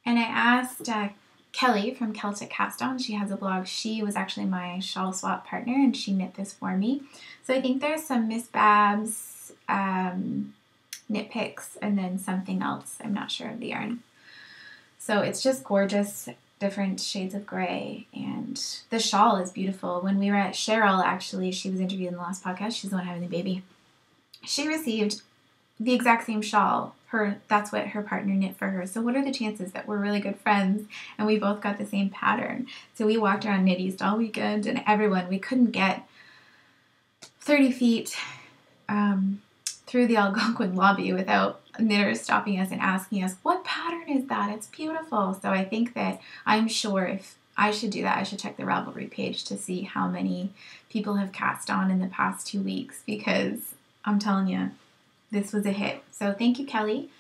And I asked uh, Kelly from Celtic Cast On, she has a blog. She was actually my shawl swap partner and she knit this for me. So I think there's some Miss Babs um, knit picks and then something else. I'm not sure of the yarn. So it's just gorgeous, different shades of gray. And the shawl is beautiful. When we were at Cheryl, actually, she was interviewed in the last podcast. She's the one having the baby. She received the exact same shawl. Her that's what her partner knit for her. So what are the chances that we're really good friends and we both got the same pattern? So we walked around Knit East all weekend and everyone we couldn't get 30 feet um, through the Algonquin lobby without knitters stopping us and asking us, What pattern is that? It's beautiful. So I think that I'm sure if I should do that, I should check the Ravelry page to see how many people have cast on in the past two weeks because I'm telling you, this was a hit. So thank you, Kelly.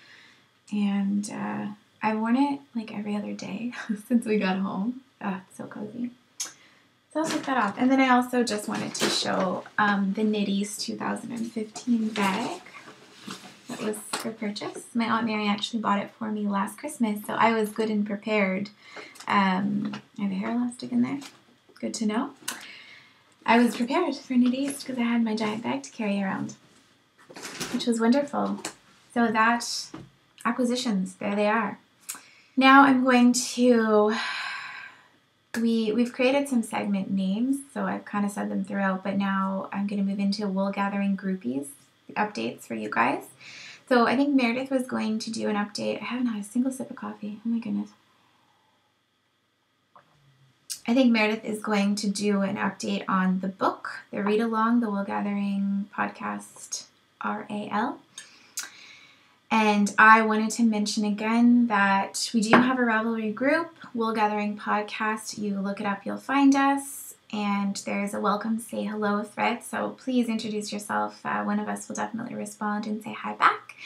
And uh, I've worn it like every other day since we got home. Ah, so cozy. So I'll take that off. And then I also just wanted to show um, the East 2015 bag that was for purchase. My Aunt Mary actually bought it for me last Christmas, so I was good and prepared. Um, I have a hair elastic in there. Good to know. I was prepared for East because I had my giant bag to carry around, which was wonderful. So that acquisitions, there they are. Now I'm going to we we've created some segment names, so I've kind of said them throughout, but now I'm going to move into wool gathering groupies updates for you guys. So I think Meredith was going to do an update. I haven't had a single sip of coffee. Oh my goodness. I think Meredith is going to do an update on the book, the read along, the Wool Gathering podcast RAL. And I wanted to mention again that we do have a Ravelry group, Wool Gathering Podcast. You look it up, you'll find us. And there's a welcome, say hello thread. So please introduce yourself. Uh, one of us will definitely respond and say hi back.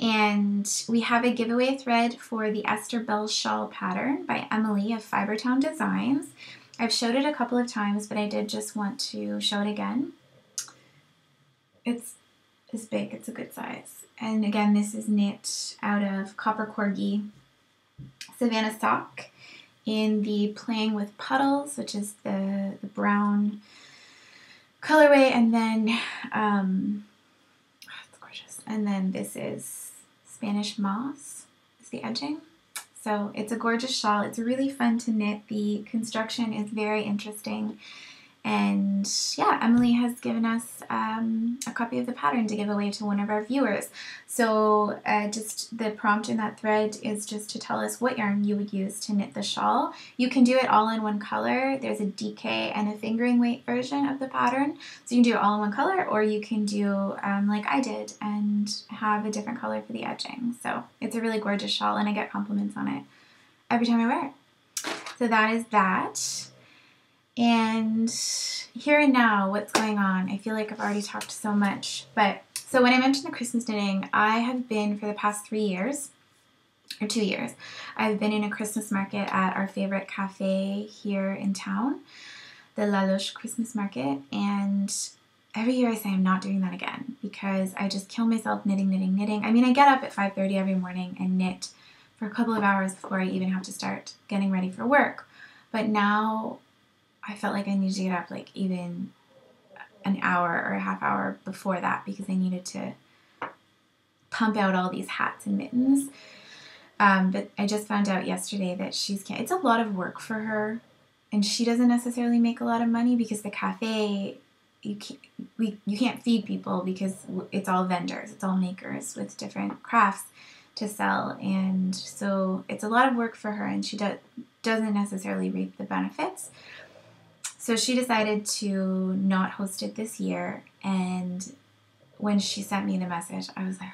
And we have a giveaway thread for the Esther Bell Shawl pattern by Emily of Fibertown Designs. I've showed it a couple of times, but I did just want to show it again. It's is big, it's a good size. And again, this is knit out of Copper Corgi Savannah sock in the Playing with Puddles, which is the, the brown colorway. And then, um, oh, it's gorgeous. And then this is Spanish Moss is the edging. So it's a gorgeous shawl. It's really fun to knit. The construction is very interesting. And yeah, Emily has given us um, a copy of the pattern to give away to one of our viewers. So uh, just the prompt in that thread is just to tell us what yarn you would use to knit the shawl. You can do it all in one color. There's a DK and a fingering weight version of the pattern. So you can do it all in one color or you can do um, like I did and have a different color for the edging. So it's a really gorgeous shawl and I get compliments on it every time I wear it. So that is that. And here and now, what's going on? I feel like I've already talked so much, but so when I mentioned the Christmas knitting, I have been for the past three years or two years, I've been in a Christmas market at our favorite cafe here in town, the La Loche Christmas Market, and every year I say I'm not doing that again because I just kill myself knitting, knitting, knitting. I mean, I get up at 5:30 every morning and knit for a couple of hours before I even have to start getting ready for work. But now I felt like I needed to get up like even an hour or a half hour before that because I needed to pump out all these hats and mittens. Um, but I just found out yesterday that she's can't. It's a lot of work for her, and she doesn't necessarily make a lot of money because the cafe you can't we you can't feed people because it's all vendors, it's all makers with different crafts to sell, and so it's a lot of work for her, and she do, doesn't necessarily reap the benefits. So she decided to not host it this year, and when she sent me the message, I was like,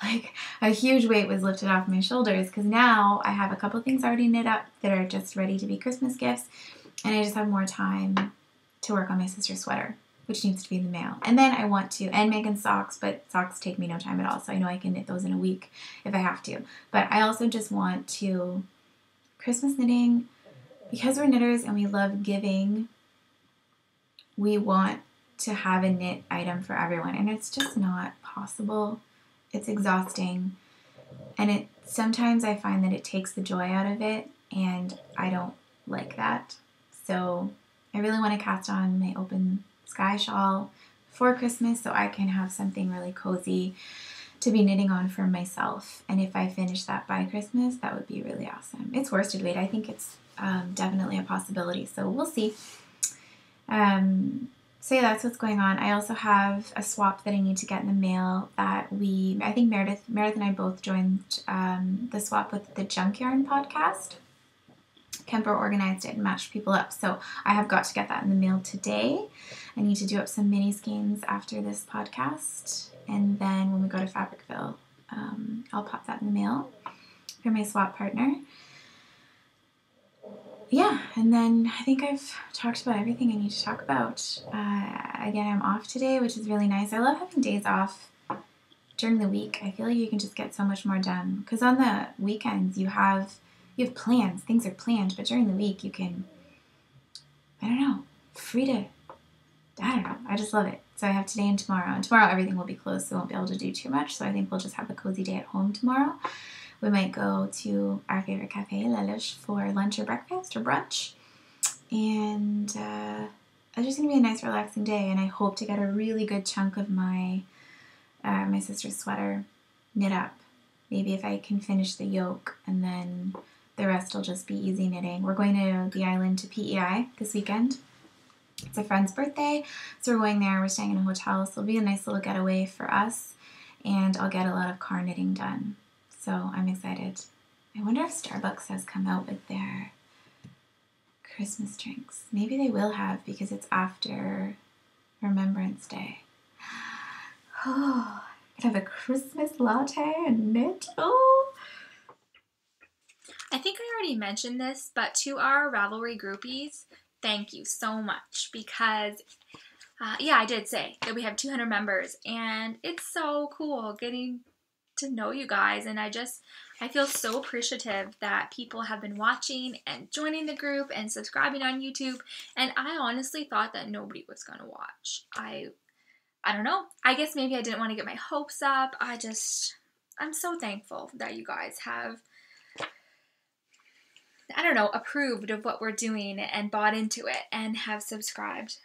like a huge weight was lifted off my shoulders because now I have a couple things already knit up that are just ready to be Christmas gifts, and I just have more time to work on my sister's sweater, which needs to be in the mail. And then I want to, and Megan's socks, but socks take me no time at all, so I know I can knit those in a week if I have to. But I also just want to Christmas knitting because we're knitters and we love giving. We want to have a knit item for everyone, and it's just not possible. It's exhausting, and it sometimes I find that it takes the joy out of it, and I don't like that. So I really want to cast on my open sky shawl for Christmas so I can have something really cozy to be knitting on for myself. And if I finish that by Christmas, that would be really awesome. It's worsted weight. I think it's um, definitely a possibility. So we'll see. Um, so yeah, that's what's going on. I also have a swap that I need to get in the mail that we, I think Meredith, Meredith and I both joined um, the swap with the Junk Yarn podcast. Kemper organized it and matched people up. So I have got to get that in the mail today. I need to do up some mini skeins after this podcast. And then when we go to Fabricville, um, I'll pop that in the mail for my swap partner. Yeah, and then I think I've talked about everything I need to talk about. Uh, again, I'm off today, which is really nice. I love having days off during the week. I feel like you can just get so much more done because on the weekends you have you have plans, things are planned, but during the week you can, I don't know, free to, I don't know, I just love it. So I have today and tomorrow, and tomorrow everything will be closed, so I won't be able to do too much. So I think we'll just have a cozy day at home tomorrow. We might go to our favorite cafe, La Luche, for lunch or breakfast or brunch. And uh, it's just gonna be a nice, relaxing day. And I hope to get a really good chunk of my uh, my sister's sweater knit up. Maybe if I can finish the yoke, and then the rest will just be easy knitting. We're going to the island to PEI this weekend. It's a friend's birthday, so we're going there. We're staying in a hotel, so it'll be a nice little getaway for us, and I'll get a lot of car knitting done. So I'm excited. I wonder if Starbucks has come out with their Christmas drinks. Maybe they will have because it's after Remembrance Day. Oh, I could have a Christmas latte and knit. Oh, I think I already mentioned this, but to our Ravelry groupies, thank you so much because, uh, yeah, I did say that we have 200 members, and it's so cool getting to know you guys. And I just, I feel so appreciative that people have been watching and joining the group and subscribing on YouTube. And I honestly thought that nobody was going to watch. I, I don't know. I guess maybe I didn't want to get my hopes up. I just, I'm so thankful that you guys have I don't know, approved of what we're doing and bought into it and have subscribed.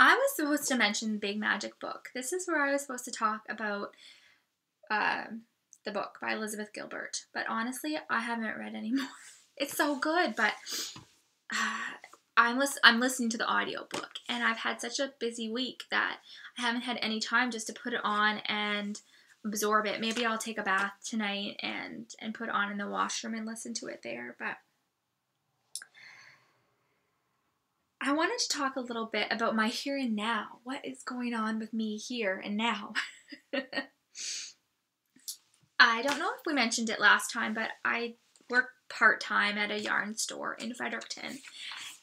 I was supposed to mention the Big Magic Book. This is where I was supposed to talk about uh, the book by Elizabeth Gilbert. But honestly, I haven't read anymore. It's so good, but uh, I'm, lis- I'm listening to the audiobook and I've had such a busy week that I haven't had any time just to put it on and absorb it. Maybe I'll take a bath tonight and and put on in the washroom and listen to it there, but I wanted to talk a little bit about my here and now. What is going on with me here and now? I don't know if we mentioned it last time, but I work part time at a yarn store in Fredericton.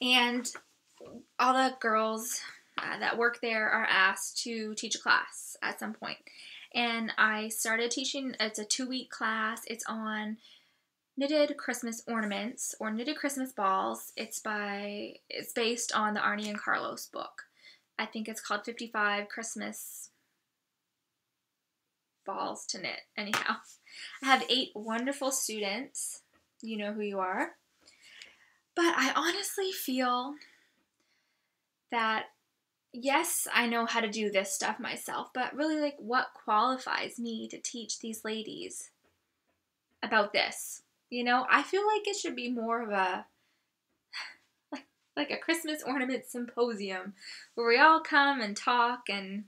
And all the girls uh, that work there are asked to teach a class at some point. and I started teaching. It's a two week class. It's on knitted Christmas ornaments or knitted Christmas balls. It's by it's based on the Arne and Carlos book. I think it's called 55 Christmas balls to knit. Anyhow, I have eight wonderful students. You know who you are. But I honestly feel that yes, I know how to do this stuff myself, but really, like, what qualifies me to teach these ladies about this? You know, I feel like it should be more of a like, like a Christmas ornament symposium where we all come and talk and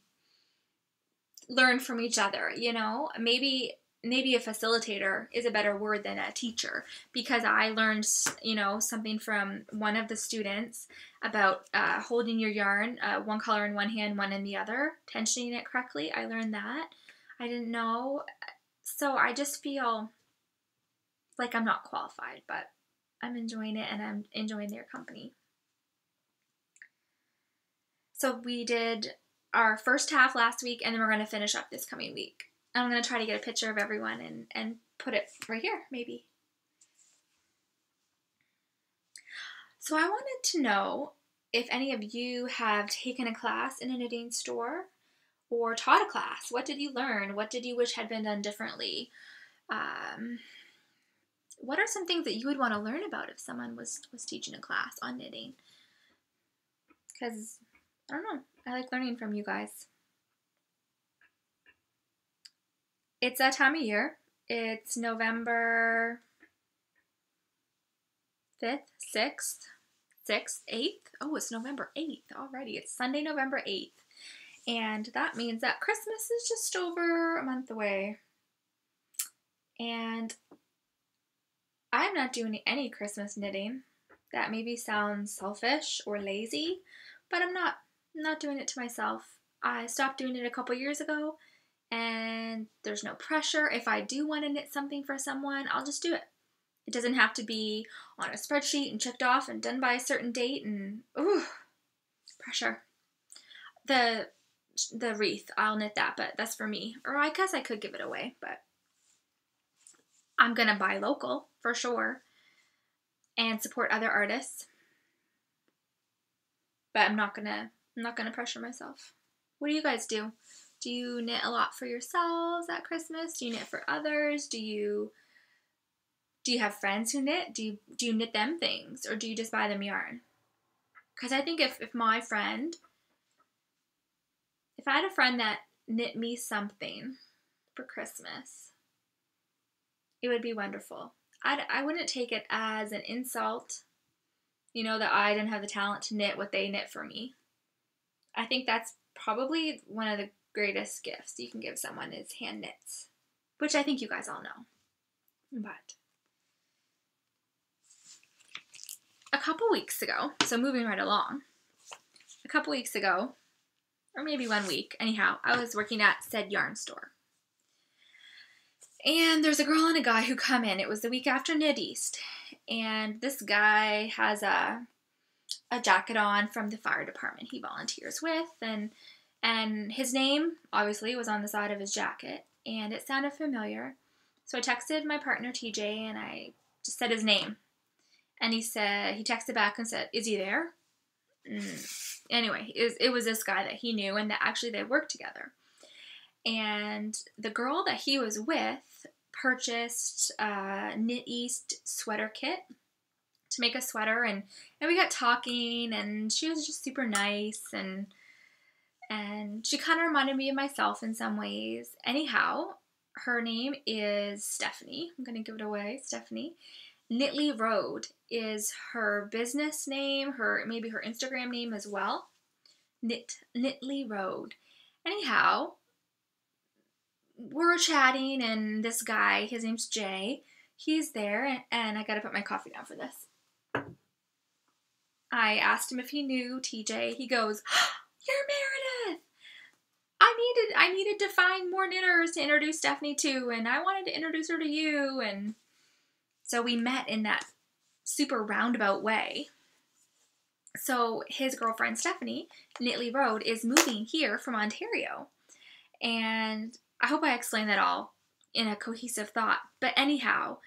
learn from each other, you know? Maybe maybe a facilitator is a better word than a teacher because I learned, you know, something from one of the students about uh, holding your yarn, uh, one color in one hand, one in the other, tensioning it correctly. I learned that. I didn't know. So I just feel like I'm not qualified, but I'm enjoying it and I'm enjoying their company. So we did our first half last week and then we're going to finish up this coming week. I'm going to try to get a picture of everyone and, and put it right here, maybe. So I wanted to know if any of you have taken a class in a knitting store or taught a class. What did you learn? What did you wish had been done differently? Um, what are some things that you would want to learn about if someone was was teaching a class on knitting? Because I don't know, I like learning from you guys. It's that time of year. It's November 5th, 6th, 6th, 8th. Oh, it's November 8th already. It's Sunday, November 8th. And that means that Christmas is just over a month away. And I'm not doing any Christmas knitting. That maybe sounds selfish or lazy, but I'm not I'm not doing it to myself. I stopped doing it a couple years ago and there's no pressure. If I do want to knit something for someone, I'll just do it. It doesn't have to be on a spreadsheet and checked off and done by a certain date and ooh, pressure. The the wreath, I'll knit that, but that's for me. Or I guess I could give it away, but I'm going to buy local for sure and support other artists. But I'm not going to I'm not going to pressure myself. What do you guys do? Do you knit a lot for yourselves at Christmas? Do you knit for others? Do you do you have friends who knit? Do you do you knit them things or do you just buy them yarn? Cuz I think if if my friend if I had a friend that knit me something for Christmas, it would be wonderful. I'd, I wouldn't take it as an insult, you know, that I didn't have the talent to knit what they knit for me. I think that's probably one of the greatest gifts you can give someone is hand knits, which I think you guys all know. But a couple weeks ago, so moving right along, a couple weeks ago, or maybe one week, anyhow, I was working at said yarn store. And there's a girl and a guy who come in. It was the week after Knit East. And this guy has a a jacket on from the fire department he volunteers with and and his name obviously was on the side of his jacket and it sounded familiar. So I texted my partner TJ and I just said his name. And he said he texted back and said, "Is he there?" Mm. Anyway, it was, it was this guy that he knew and that actually they worked together. And the girl that he was with purchased a Knit East sweater kit to make a sweater and, and we got talking and she was just super nice and and she kind of reminded me of myself in some ways. Anyhow, her name is Stephanie. I'm going to give it away, Stephanie. Knitly Road is her business name, her maybe her Instagram name as well. Knit Knitly Road. Anyhow, we're chatting and this guy, his name's Jay, he's there and I got to put my coffee down for this. I asked him if he knew TJ. He goes, "You're Meredith." I needed I needed to find more knitters to introduce Stephanie to, and I wanted to introduce her to you, and so we met in that super roundabout way. So his girlfriend Stephanie, Knitly Road, is moving here from Ontario, and I hope I explained that all in a cohesive thought. But anyhow,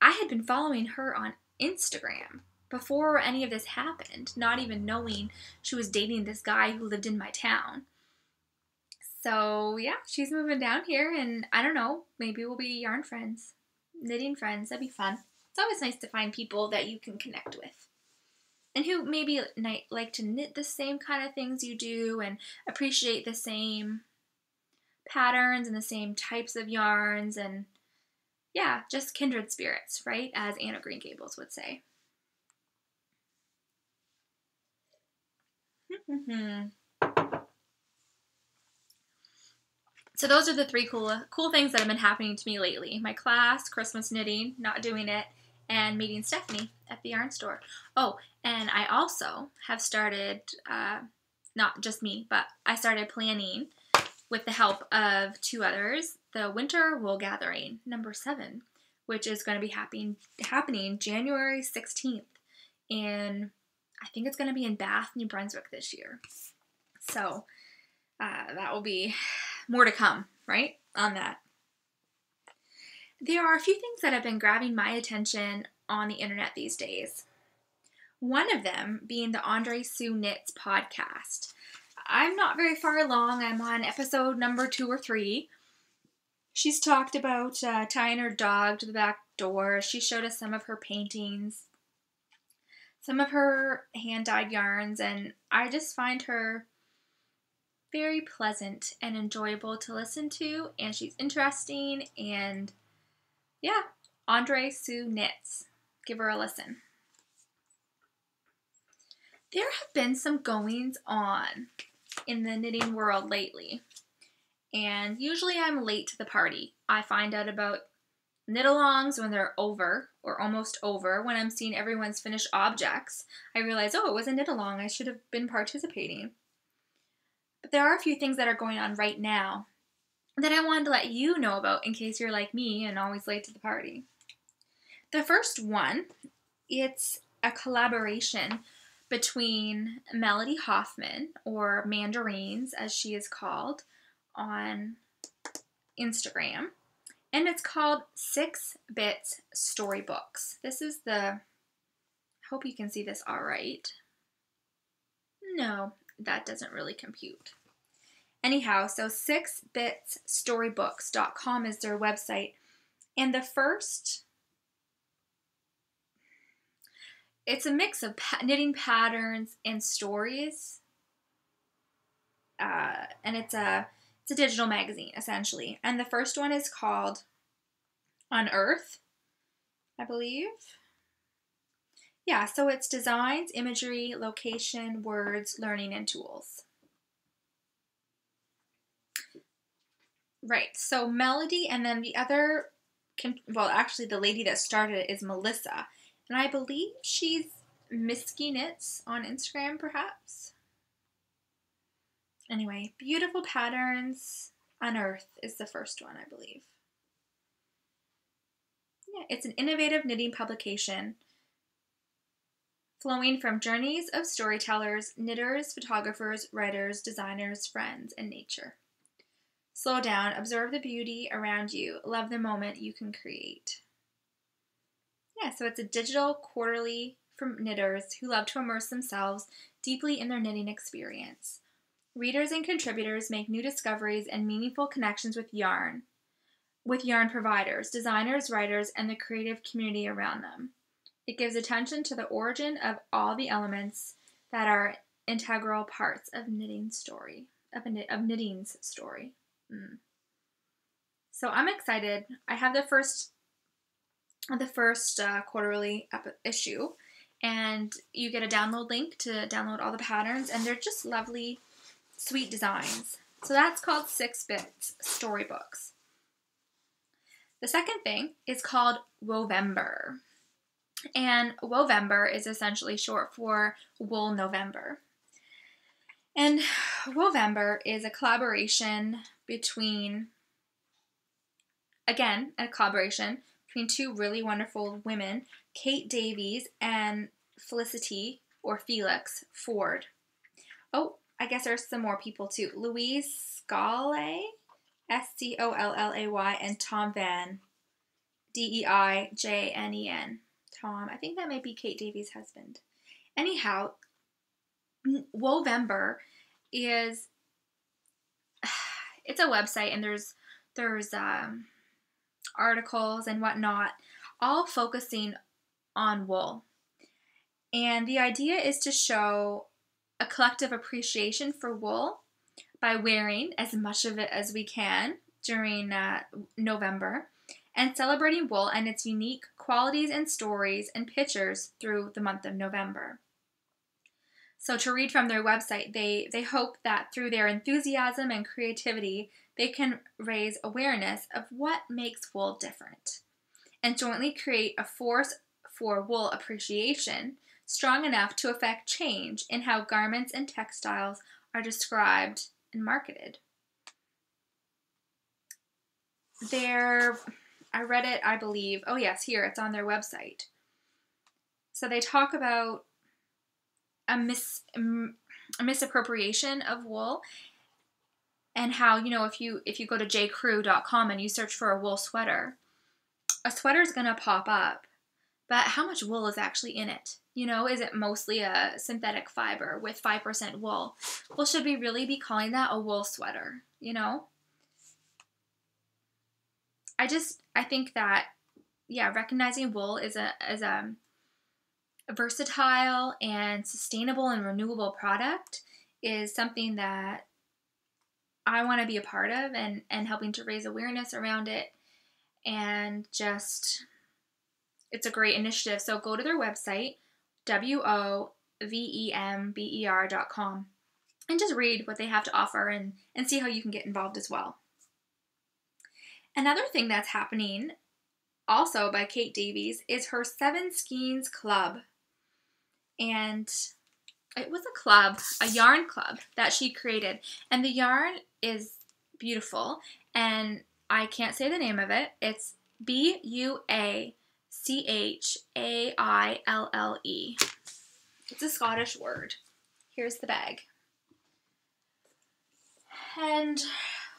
I had been following her on Instagram before any of this happened, not even knowing she was dating this guy who lived in my town. So, yeah, she's moving down here, and I don't know, maybe we'll be yarn friends, knitting friends. That'd be fun. It's always nice to find people that you can connect with and who maybe like to knit the same kind of things you do and appreciate the same patterns and the same types of yarns and yeah, just kindred spirits, right? As Anne of Green Gables would say. so those are the three cool cool things that have been happening to me lately. My class, Christmas knitting, not doing it, and meeting Stephanie at the yarn store. Oh, and I also have started, uh, not just me, but I started planning with the help of two others, the Winter Wool Gathering number seven, which is going to be happening happening January 16th. And I think it's going to be in Bath, New Brunswick this year. So uh, that will be more to come, right, on that. There are a few things that have been grabbing my attention on the internet these days. One of them being the Andre Sue Knits podcast. I'm not very far along. I'm on episode number two or three. She's talked about uh, tying her dog to the back door. She showed us some of her paintings, some of her hand dyed yarns, and I just find her very pleasant and enjoyable to listen to, and she's interesting. And yeah, Andre Sue Knits. Give her a listen. There have been some goings on in the knitting world lately, and usually I'm late to the party. I find out about knit alongs when they're over or almost over. When I'm seeing everyone's finished objects, I realize, oh, it was a knit along. I should have been participating. But there are a few things that are going on right now that I wanted to let you know about in case you're like me and always late to the party. The first one, it's a collaboration between Melody Hoffman, or Mandarines as she is called on Instagram, and it's called Six Bits Storybooks. This is the, hope you can see this all right. No, that doesn't really compute. Anyhow, so 6bitstorybooks.com is their website. And the first, it's a mix of pa- knitting patterns and stories. Uh, and it's a it's a digital magazine essentially. And the first one is called Unearth, I believe. Yeah, so it's designs, imagery, location, words, learning, and tools. Right, so Melody, and then the other, well, actually, the lady that started it is Melissa. And I believe she's Misky Knits on Instagram, perhaps. Anyway, beautiful patterns. Unearth is the first one, I believe. Yeah, it's an innovative knitting publication flowing from journeys of storytellers, knitters, photographers, writers, designers, friends, and nature. Slow down, observe the beauty around you, love the moment you can create. Yeah, so it's a digital quarterly from knitters who love to immerse themselves deeply in their knitting experience. Readers and contributors make new discoveries and meaningful connections with yarn, with yarn providers, designers, writers, and the creative community around them. It gives attention to the origin of all the elements that are integral parts of knitting story of, of knitting's story. Mm. So I'm excited. I have the first the first uh, quarterly issue, and you get a download link to download all the patterns, and they're just lovely, sweet designs. So that's called Six Bits Storybooks. The second thing is called Wovember. And Wovember is essentially short for Wool November. And Wovember is a collaboration between, again, a collaboration between two really wonderful women, Kate Davies and Felicity or Felix Ford. Oh, I guess there's some more people too. Louise Scollay, S C O L L A Y, and Tom Van, D E I J N E N. Tom. I think that might be Kate Davies' husband. Anyhow, Wovember is it's a website and there's there's um, articles and whatnot, all focusing on wool. And the idea is to show a collective appreciation for wool by wearing as much of it as we can during uh, November and celebrating wool and its unique qualities and stories and pictures through the month of November. So to read from their website, they they hope that through their enthusiasm and creativity, they can raise awareness of what makes wool different and jointly create a force for wool appreciation strong enough to affect change in how garments and textiles are described and marketed. There, I read it, I believe. Oh, yes, here, it's on their website. So they talk about a, mis, a misappropriation of wool and how, you know, if you if you go to jcrew.com and you search for a wool sweater, a sweater is going to pop up, but how much wool is actually in it? You know, is it mostly a synthetic fiber with 5% wool? Well, should we really be calling that a wool sweater? You know? I just I think that yeah, recognizing wool is a as a, a versatile and sustainable and renewable product is something that I want to be a part of and and helping to raise awareness around it and just it's a great initiative. So go to their website W O V E M B E R dot com and just read what they have to offer and, and see how you can get involved as well. Another thing that's happening also by Kate Davies is her Seven Skeins Club. And it was a club, a yarn club that she created. And the yarn is beautiful. And I can't say the name of it. It's B U A C H A I L L E. It's a Scottish word. Here's the bag. And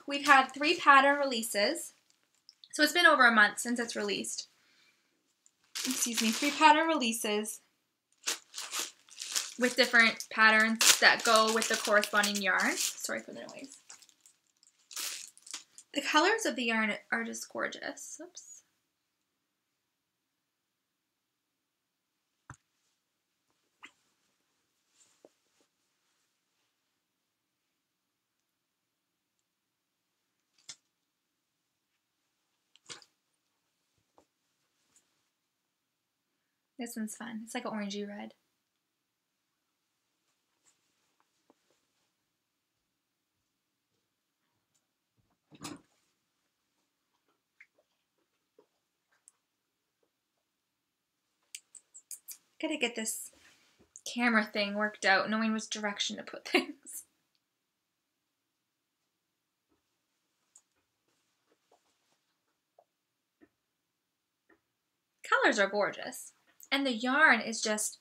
we've had three pattern releases. So it's been over a month since it's released. Excuse me, three pattern releases with different patterns that go with the corresponding yarn. Sorry for the noise. The colors of the yarn are just gorgeous. Oops. This one's fun. It's like an orangey red. Gotta get this camera thing worked out, knowing which direction to put things. Colors are gorgeous. And the yarn is just,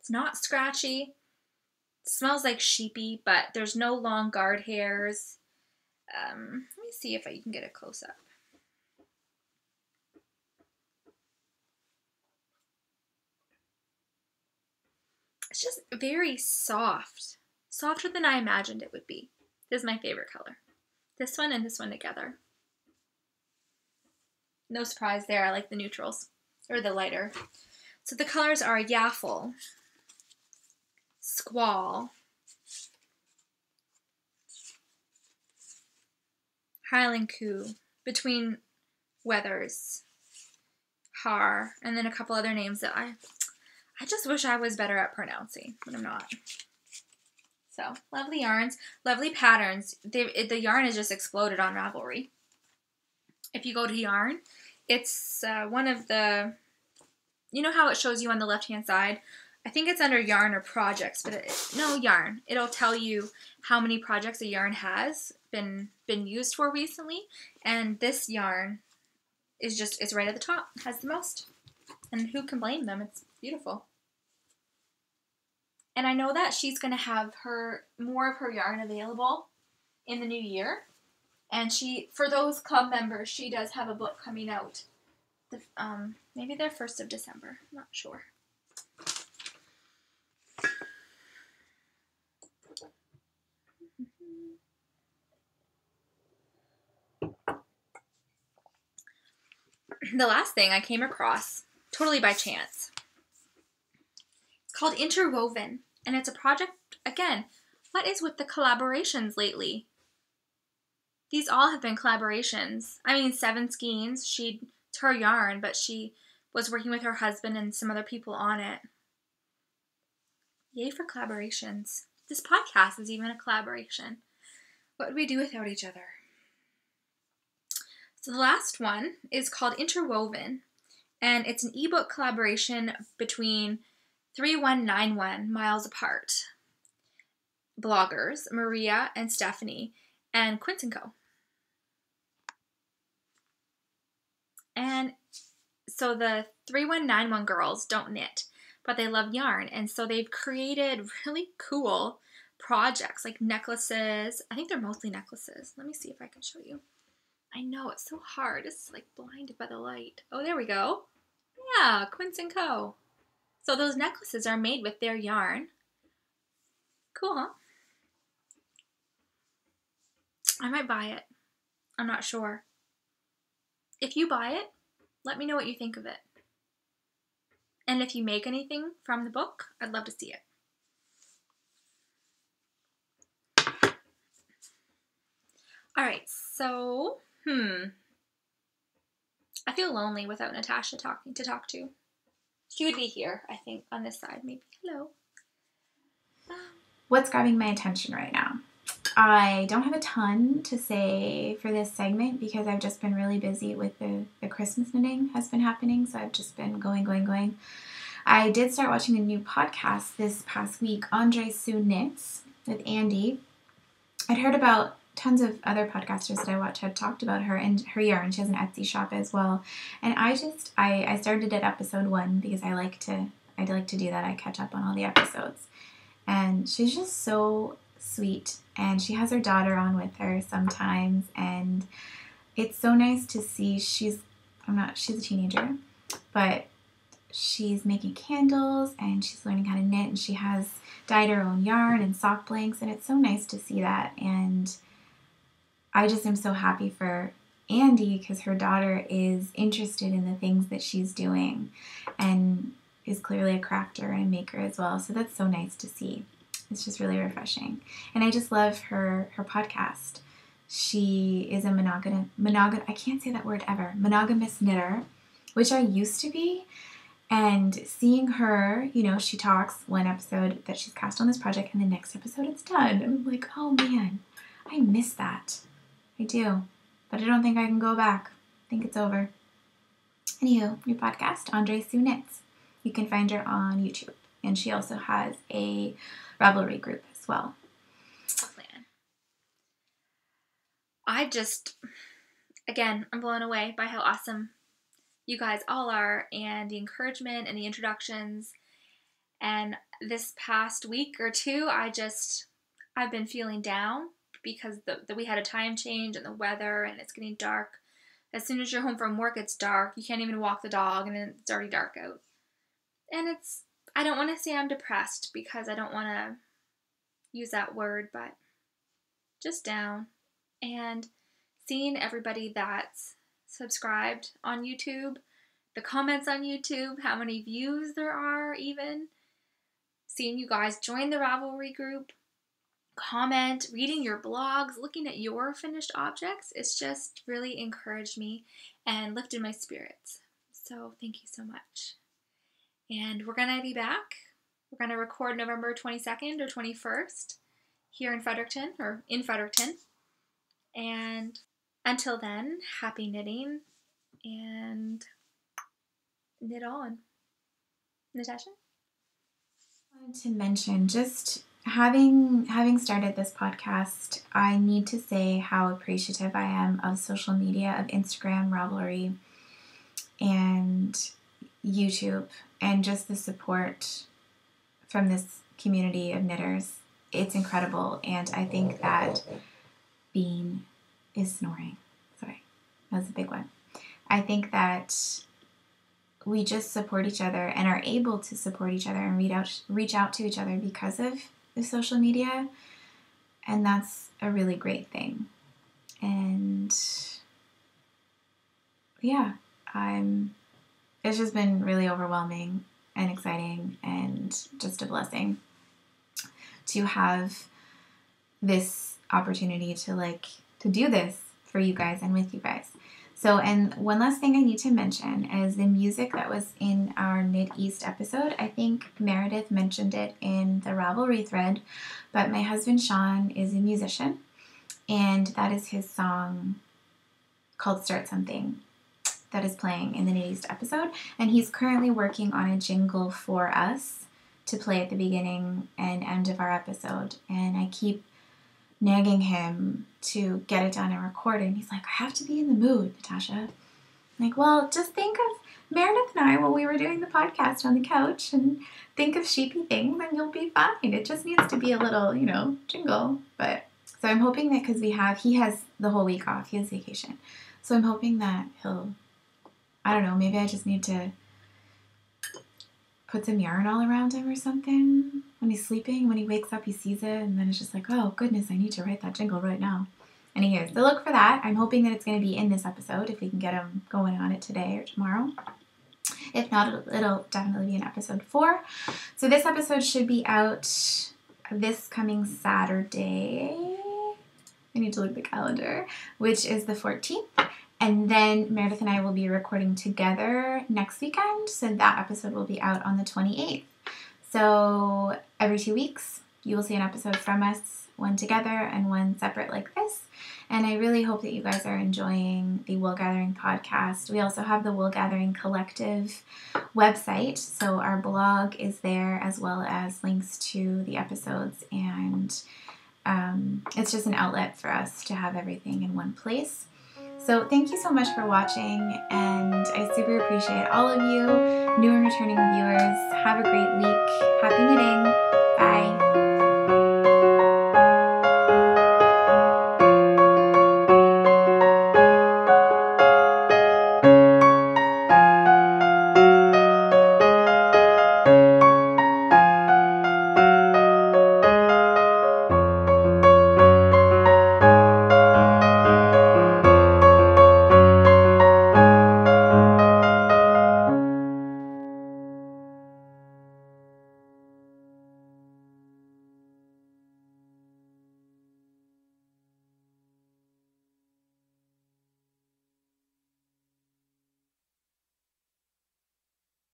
it's not scratchy. It smells like sheepy, but there's no long guard hairs. Um, let me see if I can get a close up. It's just very soft. Softer than I imagined it would be. This is my favorite color. This one and this one together. No surprise there, I like the neutrals, or the lighter. So the colors are Yaffle, Squall, Highland Coo, Between Weathers, Haar, and then a couple other names that I I just wish I was better at pronouncing, but I'm not. So, lovely yarns, lovely patterns. They, the yarn has just exploded on Ravelry. If you go to yarn, it's uh, one of the, you know how it shows you on the left hand side? I think it's under yarn or projects, but it, no yarn. It'll tell you how many projects a yarn has been been used for recently, and this yarn is just it's right at the top, has the most. And who can blame them? It's beautiful. And I know that she's going to have her more of her yarn available in the new year. And she, for those club members, she does have a book coming out. The, um, maybe the first of December. I'm not sure. the last thing I came across, totally by chance, called Interwoven, and it's a project, again, what is with the collaborations lately? These all have been collaborations. I mean, Seven Skeins, she, it's her yarn, but she was working with her husband and some other people on it. Yay for collaborations. This podcast is even a collaboration. What would we do without each other? So the last one is called Interwoven, and it's an ebook collaboration between 3191 Miles Apart bloggers, Maria and Stephanie, and Quince & Co. And so the 3191 girls don't knit, but they love yarn. And so they've created really cool projects like necklaces. I think they're mostly necklaces. Let me see if I can show you. I know it's so hard. It's like blinded by the light. Oh, there we go. Yeah, Quince & Co. So those necklaces are made with their yarn. Cool? I might buy it. I'm not sure. If you buy it, let me know what you think of it. And if you make anything from the book, I'd love to see it. All right, so, hmm. I feel lonely without Natasha talking to talk to. She would be here, I think, on this side, maybe. Hello. Um, What's grabbing my attention right now? I don't have a ton to say for this segment because I've just been really busy with the, the Christmas knitting has been happening, so I've just been going, going, going. I did start watching a new podcast this past week, Andre Sue Knits with Andi. I'd heard about tons of other podcasters that I watch had talked about her and her yarn. She has an Etsy shop as well. And I just I, I started at episode one because I like to I like to do that. I catch up on all the episodes. And she's just so sweet and she has her daughter on with her sometimes and it's so nice to see she's I'm not she's a teenager, but she's making candles and she's learning how to knit and she has dyed her own yarn and sock blanks and it's so nice to see that and I just am so happy for Andi because her daughter is interested in the things that she's doing and is clearly a crafter and a maker as well. So that's so nice to see. It's just really refreshing. And I just love her her podcast. She is a monogamous monogam I can't say that word ever. Monogamous knitter, which I used to be. And seeing her, you know, she talks one episode that she's cast on this project, and the next episode it's done. I'm like, oh man, I miss that. I do. But I don't think I can go back. I think it's over. Anywho, new podcast, Andre Sue Knits. You can find her on YouTube. And she also has a Ravelry group as well. I just, again, I'm blown away by how awesome you guys all are and the encouragement and the introductions. And this past week or two, I just, I've been feeling down because the, the, we had a time change and the weather and it's getting dark. As soon as you're home from work, it's dark. You can't even walk the dog and it's already dark out. And it's, I don't want to say I'm depressed because I don't want to use that word, but just down. And seeing everybody that's subscribed on YouTube, the comments on YouTube, how many views there are, even seeing you guys join the Ravelry group, comment, reading your blogs, looking at your finished objects, it's just really encouraged me and lifted my spirits. So, thank you so much. And we're going to be back. We're going to record November 22nd or 21st here in Fredericton or in Fredericton. And until then, happy knitting and knit on. Natasha? I wanted to mention just having having started this podcast, I need to say how appreciative I am of social media, of Instagram, Ravelry, and YouTube, and just the support from this community of knitters. It's incredible, and I think that Bean is snoring. Sorry, that was a big one. I think that we just support each other and are able to support each other and out reach out to each other because of social media. And that's a really great thing. And yeah, I'm it's just been really overwhelming and exciting and just a blessing to have this opportunity to like to do this for you guys and with you guys. So, and one last thing I need to mention is the music that was in our Knit East episode. I think Meredith mentioned it in the Ravelry thread, but my husband Shaun is a musician, and that is his song called Start Something that is playing in the Knit East episode. And he's currently working on a jingle for us to play at the beginning and end of our episode. And I keep nagging him to get it done and record it. And he's like, I have to be in the mood, Natasha. I'm like, well, just think of Meredith and I while we were doing the podcast on the couch and think of sheepy things and you'll be fine. It just needs to be a little, you know, jingle. But so I'm hoping that because we have, he has the whole week off, he has vacation. So I'm hoping that he'll, I don't know, maybe I just need to put some yarn all around him or something when he's sleeping. When he wakes up, he sees it, and then it's just like, oh goodness, I need to write that jingle right now. And he Anyways, so look for that. I'm hoping that it's going to be in this episode if we can get him going on it today or tomorrow. If not, it'll, it'll definitely be in episode four. So this episode should be out this coming Saturday. I need to look at the calendar, which is the 14th. And then Meredith and I will be recording together next weekend. So that episode will be out on the 28th. So every two weeks, you will see an episode from us, one together and one separate like this. And I really hope that you guys are enjoying the Wool Gathering podcast. We also have the Wool Gathering Collective website. So our blog is there as well as links to the episodes. And um, it's just an outlet for us to have everything in one place. So thank you so much for watching, and I super appreciate all of you, new and returning viewers. Have a great week. Happy knitting. Bye.